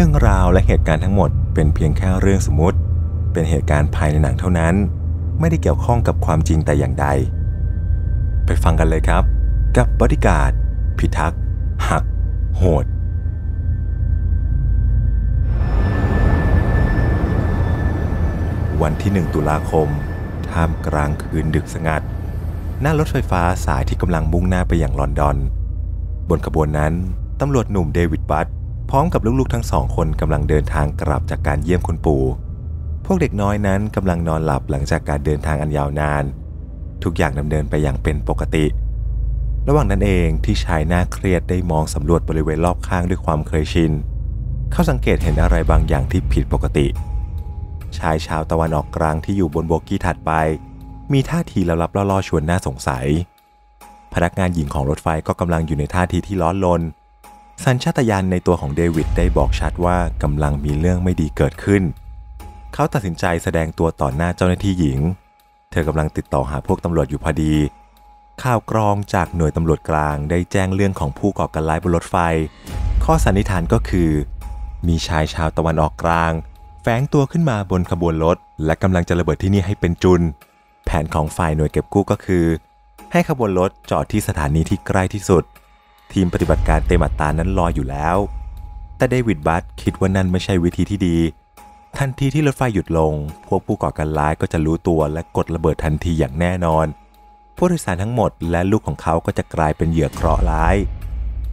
รื่องราวและเหตุการณ์ทั้งหมดเป็นเพียงแค่เรื่องสมมติ เป็นเหตุการณ์ภายในหนังเท่านั้น ไม่ได้เกี่ยวข้องกับความจริงแต่อย่างใด ไปฟังกันเลยครับ กับบอดิการ์ดพิทักษ์หัก โหดวันที่ 1 ตุลาคม ท่ามกลางคืนดึกสงัด หน้ารถไฟฟ้าสายที่กำลังมุ่งหน้าไปอย่างลอนดอน บนขบวนนั้น ตำรวจหนุ่มเดวิดบัต พร้อมกับลูกๆทั้งสองคนกำลังเดินทางกลับจากการเยี่ยมคุณปู่พวกเด็กน้อยนั้นกำลังนอนหลับหลังจากการเดินทางอันยาวนาน ทุกอย่างดำเนินไปอย่างเป็นปกติ ระหว่างนั้นเองที่ชายหน้าเครียดได้มองสำรวจบริเวณรอบข้างด้วยความเคยชิน เขาสังเกตเห็นอะไรบางอย่างที่ผิดปกติ ชายชาวตะวันออกกลางที่อยู่บนโบกี้ถัดไป มีท่าทีลับๆล่อๆชวนน่าสงสัย พนักงานหญิงของรถไฟก็กำลังอยู่ในท่าทีที่ร้อนรน สัญชาตญาณในตัวของเดวิดได้บอกชัดว่ากำลังมีเรื่องไม่ดีเกิดขึ้น เขาตัดสินใจแสดงตัวต่อหน้าเจ้าหน้าที่หญิง เธอกำลังติดต่อหาพวกตำรวจอยู่พอดี ข่าวกรองจากหน่วยตำรวจกลางได้แจ้งเรื่องของผู้ก่อการร้ายบนรถไฟ ข้อสันนิษฐานก็คือ มีชายชาวตะวันออกกลาง แฝงตัวขึ้นมาบนขบวนรถ และกำลังจะระเบิดที่นี่ให้เป็นจุน แผนของฝ่ายหน่วยเก็บกู้ก็คือ ให้ขบวนรถจอดที่สถานีที่ใกล้ที่สุด ทีมปฏิบัติการเตมัตตานั้นรออยู่แล้ว แต่เดวิดบัตคิดว่านั่นไม่ใช่วิธีที่ดี ทันทีที่รถไฟหยุดลง พวกผู้ก่อการร้ายก็จะรู้ตัวและกดระเบิดทันทีอย่างแน่นอน ผู้โดยสารทั้งหมดและลูกของเขาก็จะกลายเป็นเหยื่อเคราะห์ร้าย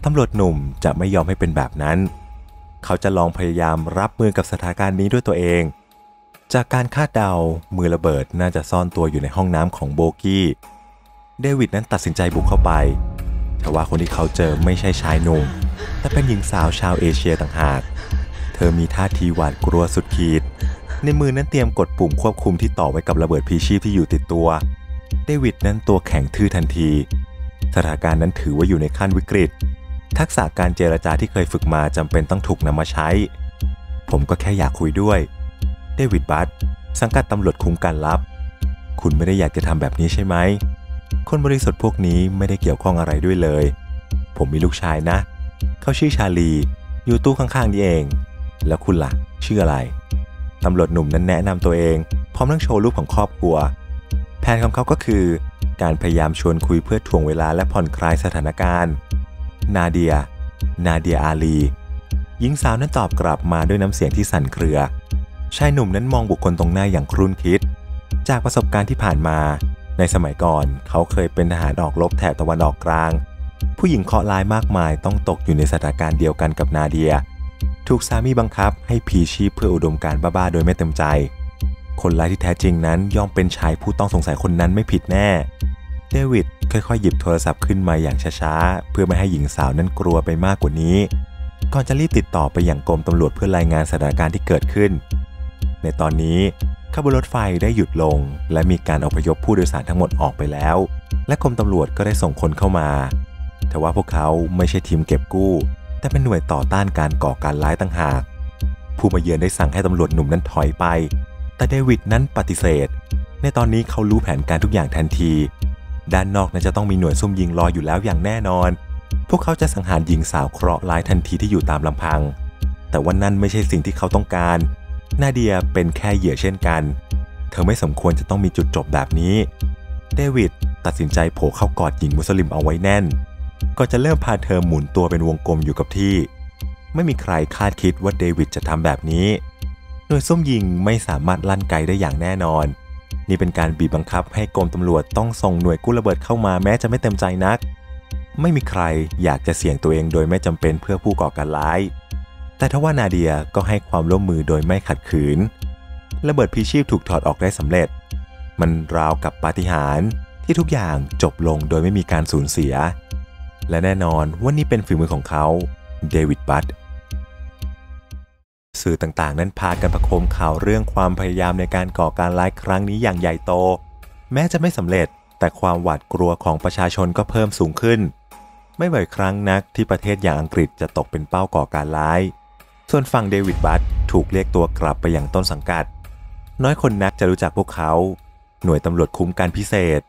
ตำรวจหนุ่มจะไม่ยอมให้เป็นแบบนั้น เขาจะลองพยายามรับมือกับสถานการณ์นี้ด้วยตัวเอง จากการคาดเดา มือระเบิดน่าจะซ่อนตัวอยู่ในห้องน้ำของโบกี้ เดวิดนั้นตัดสินใจบุกเข้าไป แต่ว่าคนที่เขาเจอไม่ใช่ชายหนุ่มแต่เป็นหญิงสาวชาวเอเชียต่างหาก เธอมีท่าทีหวาดกลัวสุดขีด ในมือนั้นเตรียมกดปุ่มควบคุมที่ต่อไว้กับระเบิดพีชีพที่อยู่ติดตัว เดวิดนั้นตัวแข็งทื่อทันที สถานการณ์นั้นถือว่าอยู่ในขั้นวิกฤต ทักษะการเจรจาที่เคยฝึกมาจำเป็นต้องถูกนำมาใช้ ผมก็แค่อยากคุยด้วย เดวิดบัตสังกัดตำรวจคุ้มกันลับ คุณไม่ได้อยากจะทำแบบนี้ใช่ไหม คนบริสุทธิ์พวกนี้ไม่ได้เกี่ยวข้องอะไรด้วยเลย ผมมีลูกชายนะ เขาชื่อชาลี อยู่ตู้ข้างๆนี่เอง แล้วคุณละ่ะ ชื่ออะไร ตำรวจหนุ่มนั้นแนะนำตัวเอง พร้อมทั้งโชว์รูปของครอบครัว แผนของเขาก็คือ การพยายามชวนคุยเพื่อถ่วงเวลาและผ่อนคลายสถานการณ์ นาเดีย นาเดียอาลี หญิงสาวนั้นตอบกลับมาด้วยน้ำเสียงที่สั่นเครือ ชายหนุ่มนั้นมองบุคคลตรงหน้าอย่างครุ่นคิด จากประสบการณ์ที่ผ่านมา ในสมัยก่อนเขาเคยเป็นทหารออกรบแถบตะวันออกกลาง ผู้หญิงเคราะห์ร้ายมากมายต้องตกอยู่ในสถานการณ์เดียวกันกับนาเดีย ถูกสามีบังคับให้พีชีพเพื่ออุดมการบ้าๆโดยไม่เต็มใจ คนร้ายที่แท้จริงนั้นย่อมเป็นชายผู้ต้องสงสัยคนนั้นไม่ผิดแน่ เดวิดค่อยๆ หยิบโทรศัพท์ขึ้นมาอย่างช้าๆ เพื่อไม่ให้หญิงสาวนั้นกลัวไปมากกว่านี้ ก่อนจะรีบติดต่อไปอย่างกรมตำรวจเพื่อรายงานสถานการณ์ที่เกิดขึ้น ในตอนนี้ ขบวนรถไฟได้หยุดลง และมีการอพยพผู้โดยสารทั้งหมดออกไปแล้ว และกรมตำรวจก็ได้ส่งคนเข้ามา แต่ว่าพวกเขาไม่ใช่ทีมเก็บกู้ แต่เป็นหน่วยต่อต้านการก่อการร้ายต่างหาก ผู้มาเยือนได้สั่งให้ตำรวจหนุ่มนั้นถอยไป แต่เดวิดนั้นปฏิเสธ ในตอนนี้เขารู้แผนการทุกอย่างทันที ด้านนอกนั้นจะต้องมีหน่วยซุ่มยิงรออยู่แล้วอย่างแน่นอน พวกเขาจะสังหารหญิงสาวเคราะห์ร้ายทันทีที่อยู่ตามลำพัง แต่ว่านั่นไม่ใช่สิ่งที่เขาต้องการ นาเดียเป็นแค่เหยื่อเช่นกัน เธอไม่สมควรจะต้องมีจุดจบแบบนี้ เดวิดตัดสินใจโผล่เข้ากอดหญิงมุสลิมเอาไว้แน่น ก็จะเริ่มพาเธอหมุนตัวเป็นวงกลมอยู่กับที่ ไม่มีใครคาดคิดว่าเดวิดจะทำแบบนี้หน่วยส้มยิงไม่สามารถลั่นไกได้อย่างแน่นอน นี่เป็นการบีบบังคับให้กรมตำรวจต้องส่งหน่วยกู้ระเบิดเข้ามาแม้จะไม่เต็มใจนัก ไม่มีใครอยากจะเสี่ยงตัวเองโดยไม่จำเป็นเพื่อผู้ก่อการร้าย แต่ทว่านาเดียก็ให้ความร่วมมือโดยไม่ขัดขืน ระเบิดพีชีพถูกถอดออกได้สำเร็จ มันราวกับปาฏิหาริย์ที่ทุกอย่างจบลงโดยไม่มีการสูญเสีย และแน่นอนว่านี่เป็นฝีมือของเขาเดวิดบัตสื่อต่างๆ นั้นพากันประโคมข่าวเรื่องความพยายามในการก่อการร้ายครั้งนี้อย่างใหญ่โต แม้จะไม่สำเร็จแต่ความหวาดกลัวของประชาชนก็เพิ่มสูงขึ้น ไม่บ่อยครั้งนักที่ประเทศอย่างอังกฤษจะตกเป็นเป้าก่อการร้าย ส่วนฝั่งเดวิดบัตถูกเรียกตัวกลับไปยังต้นสังกัด น้อยคนนักจะรู้จักพวกเขา หน่วยตำรวจคุ้มกันพิเศษ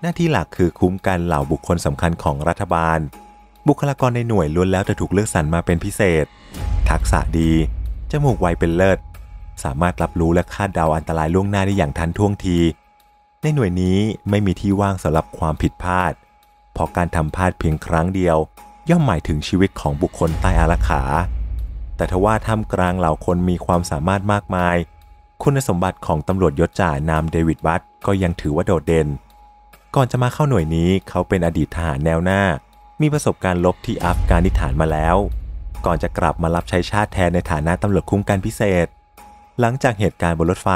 หน้าที่หลักคือคุ้มกันเหล่าบุคคลสำคัญของรัฐบาล บุคลากรในหน่วยล้วนแล้วจะถูกเลือกสรรมาเป็นพิเศษ ทักษะดี จมูกไวเป็นเลิศ สามารถรับรู้และคาดเดาอันตรายล่วงหน้าได้อย่างทันท่วงที ในหน่วยนี้ไม่มีที่ว่างสำหรับความผิดพลาด เพราะการทำพลาดเพียงครั้งเดียว ย่อมหมายถึงชีวิตของบุคคลใต้อารักขา แต่ทว่าท่ามกลางเหล่าคนมีความสามารถมากมาย คุณสมบัติของตำรวจยศจ่านามเดวิดวัตก็ยังถือว่าโดดเด่น ก่อนจะมาเข้าหน่วยนี้เขาเป็นอดีตทหารแนวหน้า มีประสบการณ์ลบที่อัฟกานิสถานมาแล้ว ก่อนจะกลับมารับใช้ชาติแทนในฐานะตำรวจคุ้มกันพิเศษ หลังจากเหตุการณ์บนรถไฟ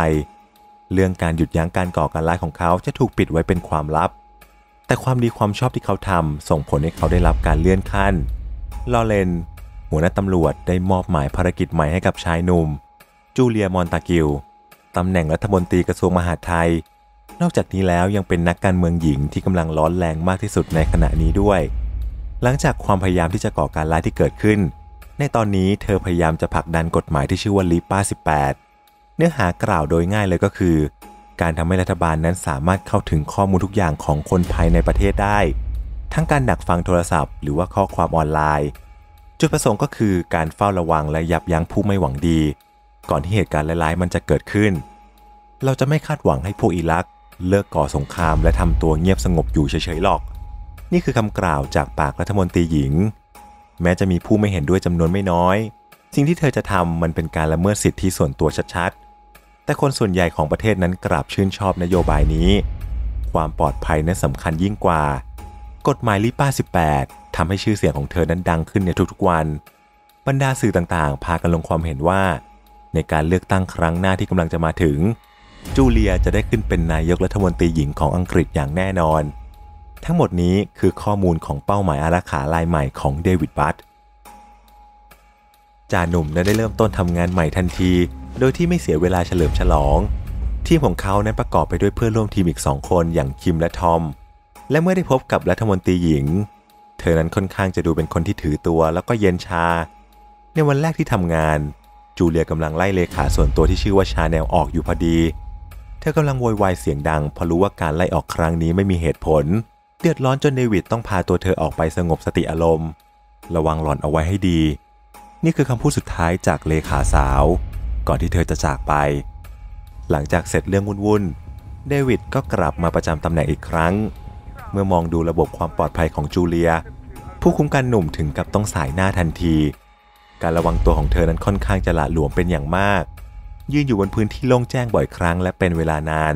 เรื่องการหยุดยั้งการก่อการร้ายของเขาจะถูกปิดไว้เป็นความลับ แต่ความดีความชอบที่เขาทำส่งผลให้เขาได้รับการเลื่อนขั้นลอเรน หัวหน้าตำรวจได้มอบหมายภารกิจใหม่ให้กับชายหนุ่ม จูเลียมอนตากิลตำแหน่งรัฐมนตรีกระทรวงมหาดไทย นอกจากนี้แล้วยังเป็นนักการเมืองหญิงที่กำลังร้อนแรงมากที่สุดในขณะนี้ด้วย หลังจากความพยายามที่จะก่อการร้ายที่เกิดขึ้น ในตอนนี้เธอพยายามจะผลักดันกฎหมายที่ชื่อว่าลิป้า 18 เนื้อหากล่าวโดยง่ายเลยก็คือ การทำให้รัฐบาลนั้นสามารถเข้าถึงข้อมูลทุกอย่างของคนภายในประเทศได้ ทั้งการดักฟังโทรศัพท์ หรือว่าข้อความออนไลน์ จุดประสงค์ก็คือการเฝ้าระวังและยับยั้งผู้ไม่หวังดี ก่อนที่เหตุการณ์ร้ายๆมันจะเกิดขึ้น เราจะไม่คาดหวังให้พวกอิรัก เลิกก่อสงครามและทำตัวเงียบสงบอยู่เฉยๆหรอก นี่คือคำกล่าวจากปากรัฐมนตรีหญิง แม้จะมีผู้ไม่เห็นด้วยจำนวนไม่น้อย สิ่งที่เธอจะทำมันเป็นการละเมิดสิทธิส่วนตัวชัดๆ แต่คนส่วนใหญ่ของประเทศนั้นกราบชื่นชอบนโยบายนี้ ความปลอดภัยนั้นสำคัญยิ่งกว่า กฎหมายลิป้า18 ทำให้ชื่อเสียงของเธอนั้นดังขึ้นในทุกๆวัน บรรดาสื่อต่างๆ พากันลงความเห็นว่า ในการเลือกตั้งครั้งหน้าที่กำลังจะมาถึง จูเลียจะได้ขึ้นเป็นนายกรัฐมนตรีหญิงของอังกฤษอย่างแน่นอน ทั้งหมดนี้คือข้อมูลของเป้าหมายอารักขาลายใหม่ของเดวิดบัตจ่าหนุ่มได้เริ่มต้นทำงานใหม่ทันที โดยที่ไม่เสียเวลาเฉลิมฉลอง ทีมของเขานั้นประกอบไปด้วยเพื่อนร่วมทีมอีกสองคนอย่างคิมและทอม และเมื่อได้พบกับรัฐมนตรีหญิง เธอนั้นค่อนข้างจะดูเป็นคนที่ถือตัวแล้วก็เย็นชา ในวันแรกที่ทำงาน จูเลียกำลังไล่เลขาส่วนตัวที่ชื่อว่าชาแนลออกอยู่พอดี เธอกำลังโวยวายเสียงดังเพราะรู้ว่าการไล่ออกครั้งนี้ไม่มีเหตุผล เดือดร้อนจนเดวิดต้องพาตัวเธอออกไปสงบสติอารมณ์ ระวังหล่อนเอาไว้ให้ดี นี่คือคำพูดสุดท้ายจากเลขาสาว ก่อนที่เธอจะจากไป หลังจากเสร็จเรื่องวุ่นๆเดวิดก็กลับมาประจำตำแหน่งอีกครั้งเมื่อมองดูระบบความปลอดภัยของจูเลีย ผู้คุมการหนุ่มถึงกับต้องสายหน้าทันที การระวังตัวของเธอนั้นค่อนข้างจะละหลวมเป็นอย่างมาก ยืนอยู่บนพื้นที่โล่งแจ้งบ่อยครั้งและเป็นเวลานาน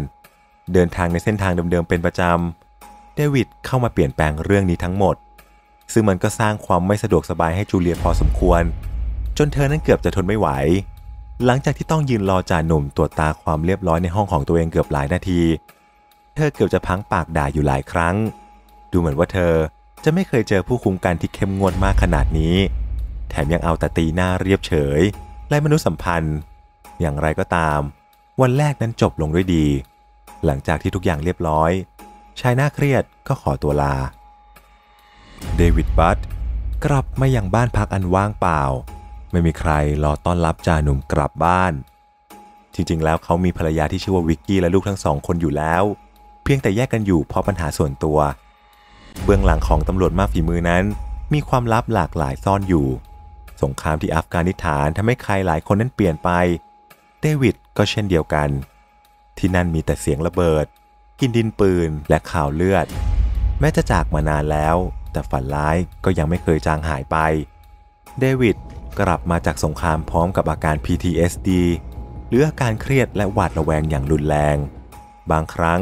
เดินทางในเส้นทางเดิมๆเป็นประจำเดวิดเข้ามาเปลี่ยนแปลงเรื่องนี้ทั้งหมด ซึ่งมันก็สร้างความไม่สะดวกสบายให้จูเลียพอสมควร จนเธอนั้นเกือบจะทนไม่ไหว หลังจากที่ต้องยืนรอจ่าหนุ่มตรวจตาความเรียบร้อยในห้องของตัวเองเกือบหลายนาที เธอเกือบจะพังปากด่าอยู่หลายครั้ง ดูเหมือนว่าเธอ จะไม่เคยเจอผู้คุมการที่เข้มงวดมากขนาดนี้ แถมยังเอาแต่ตีหน้าเรียบเฉยไร้มนุษยสัมพันธ์ อย่างไรก็ตาม วันแรกนั้นจบลงด้วยดี หลังจากที่ทุกอย่างเรียบร้อย ชายหน้าเครียดก็ขอตัวลา เดวิดบัตกลับมายังบ้านพักอันว่างเปล่า ไม่มีใครรอต้อนรับจ่าหนุ่มกลับบ้าน จริงๆ แล้วเขามีภรรยาที่ชื่อว่าวิกกี้และลูกทั้งสองคนอยู่แล้ว เพียงแต่แยกกันอยู่เพราะปัญหาส่วนตัว เบื้องหลังของตำรวจมากฝีมือนั้น มีความลับหลากหลายซ่อนอยู่ สงครามที่อัฟกานิสถานทำให้ใครหลายคนนั้นเปลี่ยนไป เดวิดก็เช่นเดียวกัน ที่นั่นมีแต่เสียงระเบิด กินดินปืนและข่าวเลือด แม้จะจากมานานแล้ว แต่ฝันร้ายก็ยังไม่เคยจางหายไป เดวิดกลับมาจากสงครามพร้อมกับอาการ PTSD หรืออาการเครียดและหวาดระแวงอย่างรุนแรง บางครั้ง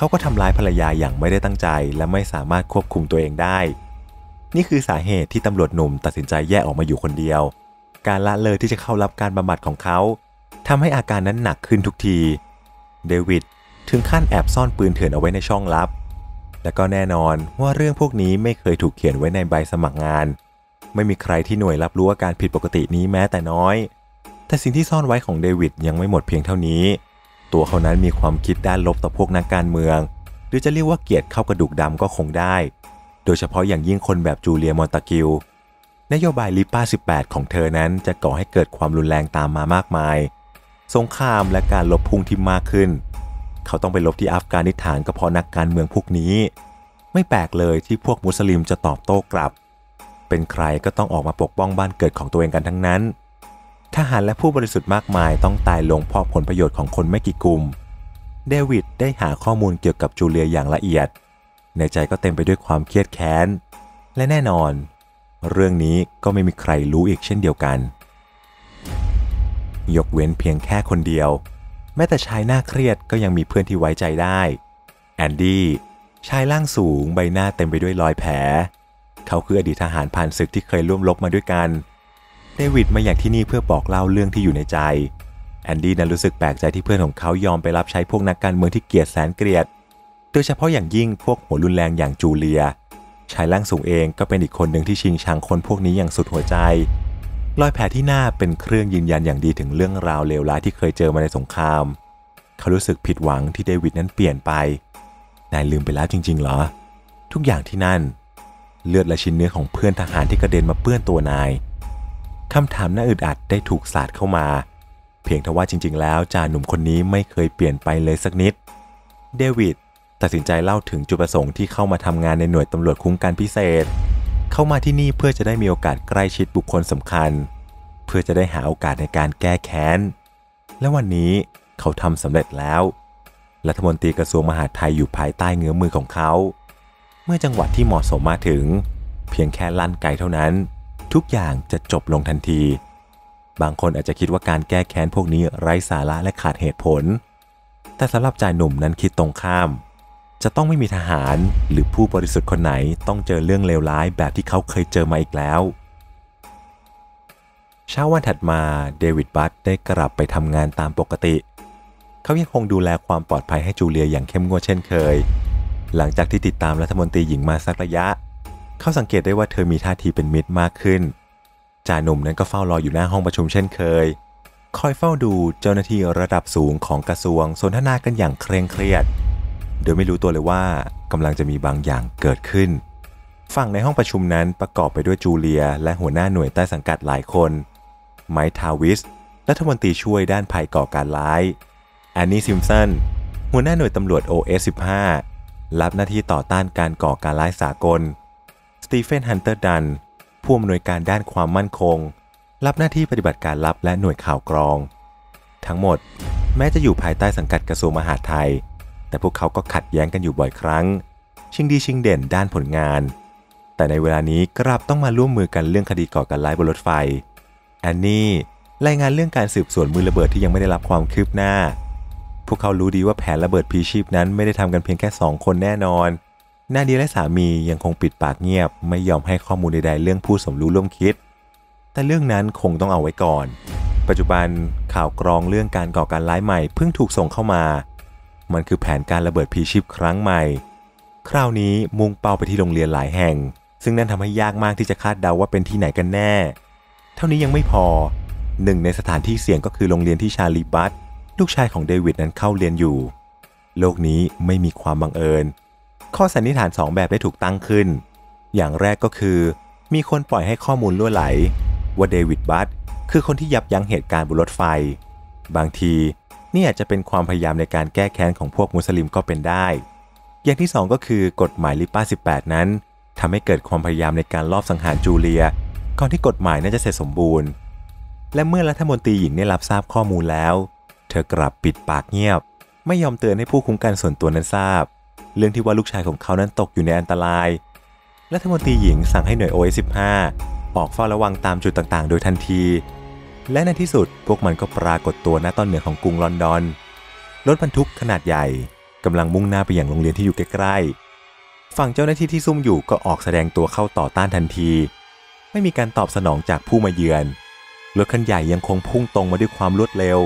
เขาก็ทำร้ายภรรยาอย่างไม่ได้ตั้งใจ และไม่สามารถควบคุมตัวเองได้ นี่คือสาเหตุที่ตำรวจหนุ่มตัดสินใจแยกออกมาอยู่คนเดียว การละเลยที่จะเข้ารับการบำบัดของเขาทำให้อาการนั้นหนักขึ้นทุกที เดวิดถึงขั้นแอบซ่อนปืนเถื่อนเอาไว้ในช่องลับ และก็แน่นอนว่าเรื่องพวกนี้ไม่เคยถูกเขียนไว้ในใบสมัครงาน ไม่มีใครที่หน่วยรับรู้อาการผิดปกตินี้แม้แต่น้อย แต่สิ่งที่ซ่อนไว้ของเดวิดยังไม่หมดเพียงเท่านี้ ตัวเขานั้นมีความคิดด้านลบต่อพวกนักการเมือง หรือจะเรียกว่าเกลียดเข้ากระดูกดำก็คงได้ โดยเฉพาะอย่างยิ่งคนแบบจูเลียมอนตากิลนโยบาย RIPA 18 ของเธอนั้นจะก่อให้เกิดความรุนแรงตามมามากมาย สงครามและการรบพุ่งที่มากขึ้น เขาต้องไปรบที่อัฟกานิสถานก็เพราะนักการเมืองพวกนี้ ไม่แปลกเลยที่พวกมุสลิมจะตอบโต้กลับ เป็นใครก็ต้องออกมาปกป้องบ้านเกิดของตัวเองกันทั้งนั้น ทหารและผู้บริสุทธิ์มากมายต้องตายลงเพราะผลประโยชน์ของคนไม่กี่กลุ่ม เดวิดได้หาข้อมูลเกี่ยวกับจูเลียอย่างละเอียด ในใจก็เต็มไปด้วยความเครียดแค้น และแน่นอน เรื่องนี้ก็ไม่มีใครรู้อีกเช่นเดียวกัน ยกเว้นเพียงแค่คนเดียว แม้แต่ชายหน้าเครียดก็ยังมีเพื่อนที่ไว้ใจได้ แอนดี้ชายร่างสูงใบหน้าเต็มไปด้วยรอยแผล เขาคืออดีตทหารผ่านศึกที่เคยร่วมรบมาด้วยกันเดวิดมาอย่างที่นี่เพื่อบอกเล่าเรื่องที่อยู่ในใจ แอนดี้นั้นรู้สึกแปลกใจที่เพื่อนของเขายอมไปรับใช้พวกนักการเมืองที่เกลียดแสนเกลียด โดยเฉพาะอย่างยิ่งพวกหัวรุนแรงอย่างจูเลีย ชายร่างสูงเองก็เป็นอีกคนหนึ่งที่ชิงชังคนพวกนี้อย่างสุดหัวใจ รอยแผลที่หน้าเป็นเครื่องยืนยันอย่างดีถึงเรื่องราวเลวร้ายที่เคยเจอมาในสงคราม เขารู้สึกผิดหวังที่เดวิดนั้นเปลี่ยนไป นายลืมไปแล้วจริง ๆ เหรอ ทุกอย่างที่นั่น เลือดและชิ้นเนื้อของเพื่อนทหารที่กระเด็นมาเปื้อนตัวนาย คำถามน่าอึดอัดได้ถูกสาดเข้ามา เพียงแต่ว่าจริง ๆ แล้วจ่าหนุ่มคนนี้ไม่เคยเปลี่ยนไปเลยสักนิด เดวิดตัดสินใจเล่าถึงจุดประสงค์ที่เข้ามาทำงานในหน่วยตำรวจคุ้มกันพิเศษ เข้ามาที่นี่เพื่อจะได้มีโอกาสใกล้ชิดบุคคลสำคัญ เพื่อจะได้หาโอกาสในการแก้แค้น และวันนี้เขาทำสำเร็จแล้ว รัฐมนตรีกระทรวงมหาดไทยอยู่ภายใต้เงื้อมือของเขา เมื่อจังหวะที่เหมาะสมมาถึง เพียงแค่ลั่นไกเท่านั้น ทุกอย่างจะจบลงทันที บางคนอาจจะคิดว่าการแก้แค้นพวกนี้ไร้สาระและขาดเหตุผล แต่สำหรับจ่ายหนุ่มนั้นคิดตรงข้าม จะต้องไม่มีทหารหรือผู้บริสุทธิ์คนไหนต้องเจอเรื่องเลวร้ายแบบที่เขาเคยเจอมาอีกแล้วเช้าวันถัดมาเดวิดบัตได้กลับไปทำงานตามปกติ เขายังคงดูแลความปลอดภัยให้จูเลียอย่างเข้มงวดเช่นเคย หลังจากที่ติดตามรัฐมนตรีหญิงมาสักระยะเเขาสังเกตได้ว่าเธอมีท่าทีเป็นมิตรมากขึ้น จ่าหนุ่มนั้นก็เฝ้ารออยู่หน้าห้องประชุมเช่นเคย คอยเฝ้าดูเจ้าหน้าที่ระดับสูงของกระทรวงสนทนากันอย่างเคร่งเครียด โดยไม่รู้ตัวเลยว่ากำลังจะมีบางอย่างเกิดขึ้น ฝั่งในห้องประชุมนั้นประกอบไปด้วยจูเลีย และหัวหน้าหน่วยใต้สังกัดหลายคน ไมค์ทาวิส รัฐมนตรีช่วยด้านภัยก่อการร้าย แอนนี่ซิมสัน หัวหน้าหน่วยตำรวจ OS15 รับหน้าที่ต่อต้านการก่อการร้ายสากล สตีเฟนฮันเตอร์ดัน ผู้อำนวยการด้านความมั่นคง รับหน้าที่ปฏิบัติการลับและหน่วยข่าวกรอง ทั้งหมดแม้จะอยู่ภายใต้สังกัดกระทรวงมหาดไทย แต่พวกเขาก็ขัดแย้งกันอยู่บ่อยครั้ง ชิงดีชิงเด่นด้านผลงาน แต่ในเวลานี้กลับต้องมาร่วมมือกันเรื่องคดีก่อการร้ายบนรถไฟ แอนนี่รายงานเรื่องการสืบสวนมือระเบิดที่ยังไม่ได้รับความคืบหน้า พวกเขารู้ดีว่าแผนระเบิดพีชีพนั้นไม่ได้ทำกันเพียงแค่สองคนแน่นอน นาเดียและสามียังคงปิดปากเงียบ ไม่ยอมให้ข้อมูลใดๆ เรื่องผู้สมรู้ร่วมคิด แต่เรื่องนั้นคงต้องเอาไว้ก่อน ปัจจุบันข่าวกรองเรื่องการก่อการร้ายใหม่เพิ่งถูกส่งเข้ามา มันคือแผนการระเบิดพีชีพครั้งใหม่ คราวนี้มุ่งเป้าไปที่โรงเรียนหลายแห่ง ซึ่งนั่นทำให้ยากมากที่จะคาดเดาว่าเป็นที่ไหนกันแน่ เท่านี้ยังไม่พอหนึ่งในสถานที่เสี่ยงก็คือโรงเรียนที่ชาลีบัตลูกชายของเดวิดนั้นเข้าเรียนอยู่ โลกนี้ไม่มีความบังเอิญ ข้อสันนิษฐานสองแบบได้ถูกตั้งขึ้น อย่างแรกก็คือ มีคนปล่อยให้ข้อมูลล่วไหล ว่าเดวิดบัตคือคนที่ยับยั้งเหตุการณ์บนรถไฟ บางทีนี่อาจจะเป็นความพยายามในการแก้แค้นของพวกมุสลิมก็เป็นได้ อย่างที่สองก็คือกฎหมายลิป้า 18 นั้นทำให้เกิดความพยายามในการลอบสังหารจูเลีย ก่อนที่กฎหมายน่าจะเสร็จสมบูรณ์ และเมื่อรัฐมนตรีหญิงได้รับทราบข้อมูลแล้ว เธอกลับปิดปากเงียบ ไม่ยอมเตือนให้ผู้คุ้มกันส่วนตัวนั้นทราบ เรื่องที่ว่าลูกชายของเขานั้นตกอยู่ในอันตราย รัฐมนตรีหญิงสั่งให้หน่วย OS15 ออกเฝ้าระวังตามจุดต่างๆ โดยทันที และในที่สุดพวกมันก็ปรากฏตัวณตอนเหนือของกรุงลอนดอน รถบรรทุกขนาดใหญ่กำลังมุ่งหน้าไปอยังโรงเรียนที่อยู่ใกล้ๆ ฝั่งเจ้าหน้าที่ที่ซุ่มอยู่ก็ออกแสดงตัวเข้าต่อต้านทันที ไม่มีการตอบสนองจากผู้มาเยือน รถคันใหญ่ยังคงพุ่งตรงมาด้วยความรวดเร็ว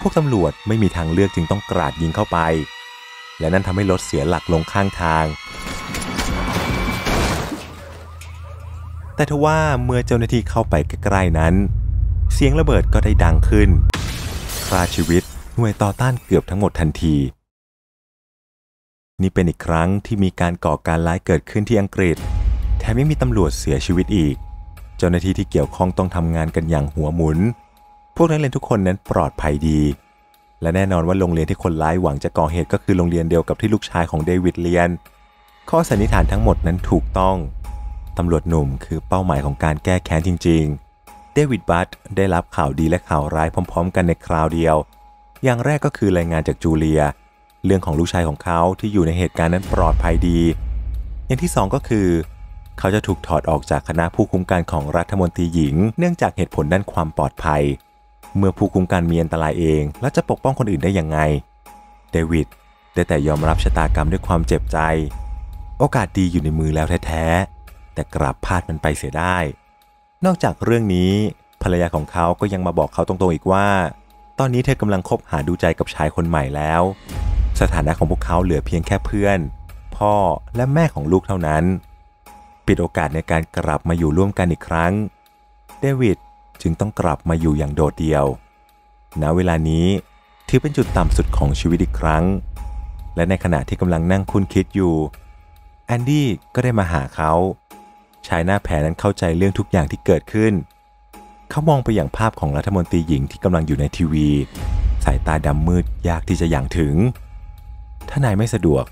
พวกตำรวจไม่มีทางเลือกจึงต้องกราดยิงเข้าไป และนั่นทำให้รถเสียหลักลงข้างทาง แต่ทว่าเมื่อเจ้าหน้าที่เข้าไปใกล้ๆนั้น เสียงระเบิดก็ได้ดังขึ้นฆ่าชีวิตหน่วยต่อต้านเกือบทั้งหมดทันที นี่เป็นอีกครั้งที่มีการก่อการร้ายเกิดขึ้นที่อังกฤษ แถมยังมีตำรวจเสียชีวิตอีก เจ้าหน้าที่ที่เกี่ยวข้องต้องทำงานกันอย่างหัวหมุน พวกนักเรียนทุกคนนั้นปลอดภัยดี และแน่นอนว่าโรงเรียนที่คนร้ายหวังจะก่อเหตุก็คือโรงเรียนเดียวกับที่ลูกชายของเดวิดเรียน ข้อสันนิษฐานทั้งหมดนั้นถูกต้อง ตำรวจหนุ่มคือเป้าหมายของการแก้แค้นจริง ๆ เดวิดบัตได้รับข่าวดีและข่าวร้ายพร้อม ๆ กันในคราวเดียว อย่างแรกก็คือรายงานจากจูเลีย เรื่องของลูกชายของเขาที่อยู่ในเหตุการณ์นั้นปลอดภัยดี อย่างที่สองก็คือ เขาจะถูกถอดออกจากคณะผู้คุมการของรัฐมนตรีหญิง เนื่องจากเหตุผลด้านความปลอดภัย เมื่อผู้คุมการมีอันตรายเอง แล้วจะปกป้องคนอื่นได้ยังไง เดวิดได้แต่ยอมรับชะตากรรมด้วยความเจ็บใจ โอกาสดีอยู่ในมือแล้วแท้ๆ แต่กลับพลาดมันไปเสียได้ นอกจากเรื่องนี้ ภรรยาของเขาก็ยังมาบอกเขาตรงๆอีกว่า ตอนนี้เธอกำลังคบหาดูใจกับชายคนใหม่แล้ว สถานะของพวกเขาเหลือเพียงแค่เพื่อน พ่อและแม่ของลูกเท่านั้น ปิดโอกาสในการกลับมาอยู่ร่วมกันอีกครั้ง เดวิด จึงต้องกลับมาอยู่อย่างโดดเดี่ยว ณ เวลานี้ถือเป็นจุดต่ำสุดของชีวิตอีกครั้ง และในขณะที่กำลังนั่งครุ่นคิดอยู่ แอนดี้ก็ได้มาหาเขาชายหน้าแผลนั้นเข้าใจเรื่องทุกอย่างที่เกิดขึ้น เขามองไปอย่างภาพของรัฐมนตรีหญิงที่กำลังอยู่ในทีวี สายตาดำมืดยากที่จะหยั่งถึง ถ้านายไม่สะดวก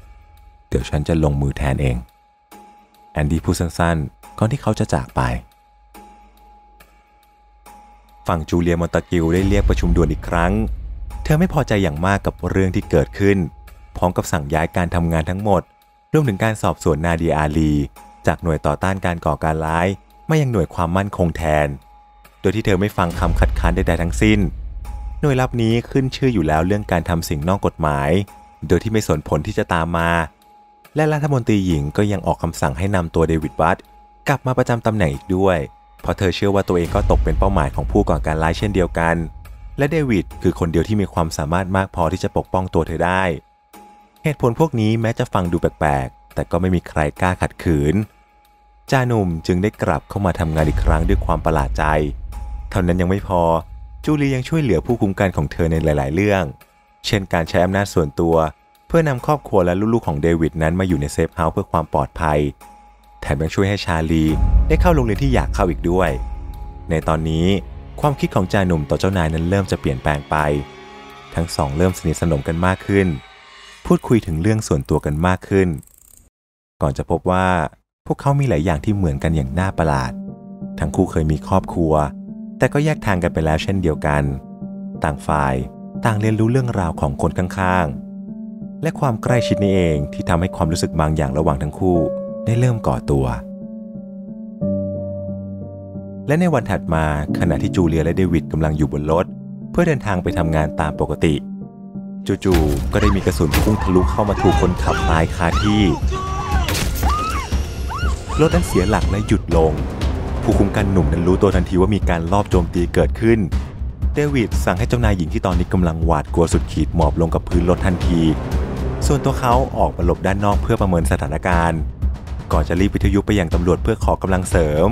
เดี๋ยวฉันจะลงมือแทนเอง แอนดี้พูดสั้นๆ ก่อนที่เขาจะจากไป ฝั่งจูเลียมอนตากิลได้เรียกประชุมด่วนอีกครั้ง เธอไม่พอใจอย่างมากกับเรื่องที่เกิดขึ้น พร้อมกับสั่งย้ายการทำงานทั้งหมด รวมถึงการสอบสวนนาดีอาลี จากหน่วยต่อต้านการก่อการร้ายมายังหน่วยความมั่นคงแทน โดยที่เธอไม่ฟังคำคัดค้านใดๆทั้งสิ้น หน่วยลับนี้ขึ้นชื่ออยู่แล้วเรื่องการทำสิ่งนอกกฎหมาย โดยที่ไม่สนผลที่จะตามมา และรัฐมนตรีหญิงก็ยังออกคำสั่งให้นำตัวเดวิดวัตกลับมาประจำตำแหน่งอีกด้วย เพราะเธอเชื่อว่าตัวเองก็ตกเป็นเป้าหมายของผู้ก่อการร้ายเช่นเดียวกัน และเดวิดคือคนเดียวที่มีความสามารถมากพอที่จะปกป้องตัวเธอได้ เหตุผลพวกนี้แม้จะฟังดูแปลกๆ แต่ก็ไม่มีใครกล้าขัดขืนจ่าหนุ่มจึงได้กลับเข้ามาทำงานอีกครั้งด้วยความประหลาดใจ เท่านั้นยังไม่พอ จูเลียยังช่วยเหลือผู้คุ้มกันของเธอในหลาย ๆ เรื่อง เช่นการใช้อำนาจส่วนตัว เพื่อนำครอบครัวและลูกๆของเดวิดนั้นมาอยู่ใน safe house เพื่อความปลอดภัย แถมยังช่วยให้ชาลีได้เข้าโรงเรียนที่อยากเข้าอีกด้วย ในตอนนี้ความคิดของจาหนุ่มต่อเจ้านายนั้นเริ่มจะเปลี่ยนแปลงไป ทั้งสองเริ่มสนิทสนมกันมากขึ้น พูดคุยถึงเรื่องส่วนตัวกันมากขึ้น ก่อนจะพบว่าพวกเขามีหลายอย่างที่เหมือนกันอย่างน่าประหลาด ทั้งคู่เคยมีครอบครัว แต่ก็แยกทางกันไปแล้วเช่นเดียวกัน ต่างฝ่ายต่างเรียนรู้เรื่องราวของคนข้างๆ และความใกล้ชิดนี้เองที่ทำให้ความรู้สึกบางอย่างระหว่างทั้งคู่ ได้เริ่มก่อตัว และในวันถัดมาขณะที่จูเลียและเดวิดกำลังอยู่บนรถ เพื่อเดินทางไปทำงานตามปกติ จู่ๆก็ได้มีกระสุนพุ่งทะลุเข้ามาถูกคนขับตายคาที่ รถนั้นเสียหลักและหยุดลง ผู้คุมกันหนุ่มนั้นรู้ตัวทันทีว่ามีการลอบโจมตีเกิดขึ้นเดวิดสั่งให้เจ้านายหญิงที่ตอนนี้กำลังหวาดกลัวสุดขีดหมอบลงกับพื้นรถทันที ส่วนตัวเขาออกมาหลบด้านนอกเพื่อประเมินสถานการณ์ ก่อนจะรีบวิทยุไปยังตำรวจเพื่อขอกำลังเสริม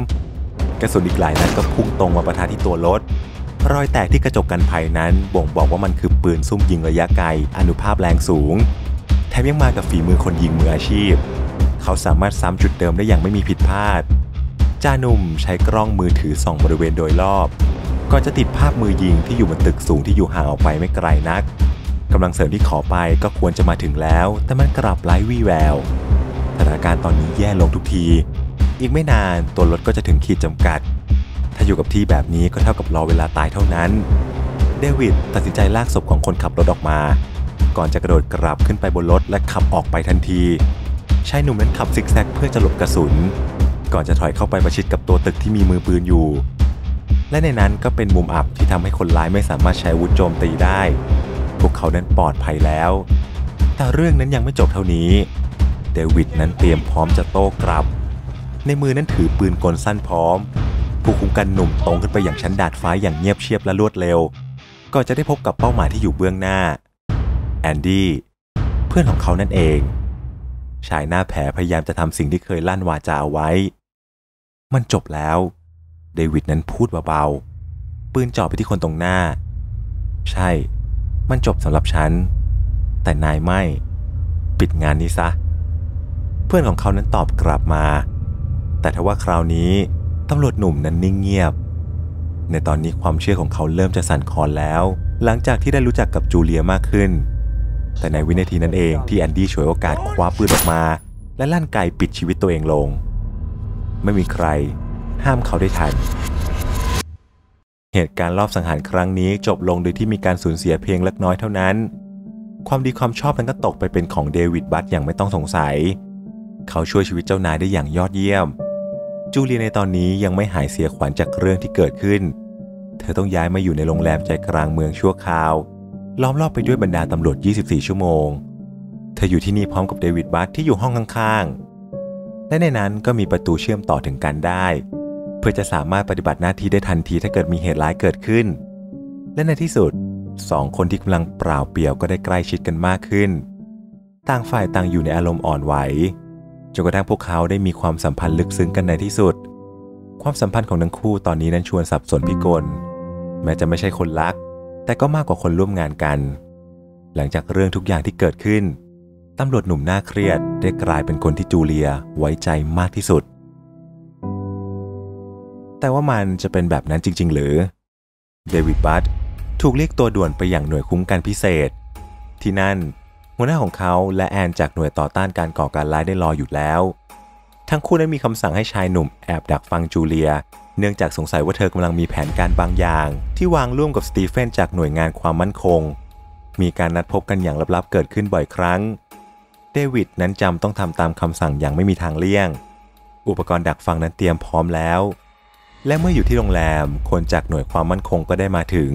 กระสุนอีกหลายนัดก็พุ่งตรงมาประทะที่ตัวรถ รอยแตกที่กระจกกันภัยนั้น บ่งบอกว่ามันคือปืนซุ่มยิงระยะไกล อนุภาพแรงสูง แถมยังมากับฝีมือคนยิงมืออาชีพ เขาสามารถซ้ำจุดเดิมได้อย่างไม่มีผิดพลาด จานุ่มใช้กล้องมือถือส่องบริเวณโดยรอบก่อนจะติดภาพมือยิงที่อยู่บนตึกสูงที่อยู่ห่างออกไปไม่ไกลนักกำลังเสริมที่ขอไปก็ควรจะมาถึงแล้ว แต่มันกลับไร้วี่แวว ถานการณ์ตอนนี้แย่ลงทุกที อีกไม่นานตัวรถก็จะถึงขีดจำกัด ถ้าอยู่กับที่แบบนี้ก็เท่ากับรอเวลาตายเท่านั้น เดวิดตัดสินใจลากศพของคนขับรถออกมา ก่อนจะกระโดดกลับขึ้นไปบนรถและขับออกไปทันทีชายหนุ่มนั้นขับซิกแซกเพื่อจะหลบกระสุน ก่อนจะถอยเข้าไปประชิดกับตัวตึกที่มีมือปืนอยู่ และในนั้นก็เป็นมุมอับที่ทำให้คนร้ายไม่สามารถใช้อาวุธโจมตีได้ พวกเขานั้นปลอดภัยแล้ว แต่เรื่องนั้นยังไม่จบเท่านี้ เดวิดนั้นเตรียมพร้อมจะโต้กลับ ในมือนั้นถือปืนกลสั้นพร้อม ผู้คุมกันหนุ่มตรงขึ้นไปอย่างชั้นดาดฟ้าอย่างเงียบเชียบและรวดเร็วก่อนจะได้พบกับเป้าหมายที่อยู่เบื้องหน้า แอนดี้เพื่อนของเขานั่นเอง ชายหน้าแผลพยายามจะทำสิ่งที่เคยลั่นวาจาเอาไว้ มันจบแล้ว เดวิดนั้นพูดเบาๆ ปืนจ่อไปที่คนตรงหน้า ใช่ มันจบสำหรับฉัน แต่นายไม่ ปิดงานนี้ซะ เพื่อนของเขานั้นตอบกลับมา แต่ทว่าคราวนี้ตำรวจหนุ่มนั้นนิ่งเงียบ ในตอนนี้ความเชื่อของเขาเริ่มจะสั่นคลอนแล้ว หลังจากที่ได้รู้จักกับจูเลียมากขึ้น แต่ในวินาทีนั้นเองที่แอนดี้ฉวยโอกาสคว้าปืนออกมา และลั่นไกปิดชีวิตตัวเองลง ไม่มีใคร ห้ามเขาได้ทัน เหตุการณ์รอบสังหารครั้งนี้จบลงโดยที่มีการสูญเสียเพียงเล็กน้อยเท่านั้น ความดีความชอบนั้นก็ตกไปเป็นของเดวิดบัตอย่างไม่ต้องสงสัย เขาช่วยชีวิตเจ้านายได้อย่างยอดเยี่ยม จูเลียในตอนนี้ยังไม่หายเสียขวัญจากเรื่องที่เกิดขึ้น เธอต้องย้ายมาอยู่ในโรงแรมใจกลางเมืองชั่วคราว ล้อมรอบไปด้วยบรรดาตำรวจ 24 ชั่วโมง เธออยู่ที่นี่พร้อมกับเดวิดบัตที่อยู่ห้องข้างๆ และในนั้นก็มีประตูเชื่อมต่อถึงกันได้ เพื่อจะสามารถปฏิบัติหน้าที่ได้ทันทีถ้าเกิดมีเหตุร้ายเกิดขึ้น และในที่สุดสองคนที่กำลังเปล่าเปลี่ยวก็ได้ใกล้ชิดกันมากขึ้น ต่างฝ่ายต่างอยู่ในอารมณ์อ่อนไหว จนกระทั่งพวกเขาได้มีความสัมพันธ์ลึกซึ้งกันในที่สุด ความสัมพันธ์ของทั้งคู่ตอนนี้นั้นชวนสับสนพิกล แม้จะไม่ใช่คนรัก แต่ก็มากกว่าคนร่วมงานกัน หลังจากเรื่องทุกอย่างที่เกิดขึ้นตำรวจหนุ่มหน้าเครียดได้กลายเป็นคนที่จูเลียไว้ใจมากที่สุด แต่ว่ามันจะเป็นแบบนั้นจริง ๆ หรือ เดวิดบัตถูกเรียกตัวด่วนไปอย่างหน่วยคุ้มกันพิเศษ ที่นั่น หัวหน้าของเขาและแอนจากหน่วยต่อต้านการก่อการร้ายได้รออยู่แล้ว ทั้งคู่นั้มีคำสั่งให้ชายหนุ่มแอบดักฟังจูเลีย เนื่องจากสงสัยว่าเธอกำลังมีแผนการบางอย่าง ที่วางร่วมกับสตีเฟนจากหน่วยงานความมั่นคง มีการนัดพบกันอย่างลับๆเกิดขึ้นบ่อยครั้ง เดวิดนั้นจำต้องทำตามคำสั่งอย่างไม่มีทางเลี่ยง อุปกรณ์ดักฟังนั้นเตรียมพร้อมแล้ว และเมื่ออยู่ที่โรงแรม คนจากหน่วยความมั่นคงก็ได้มาถึง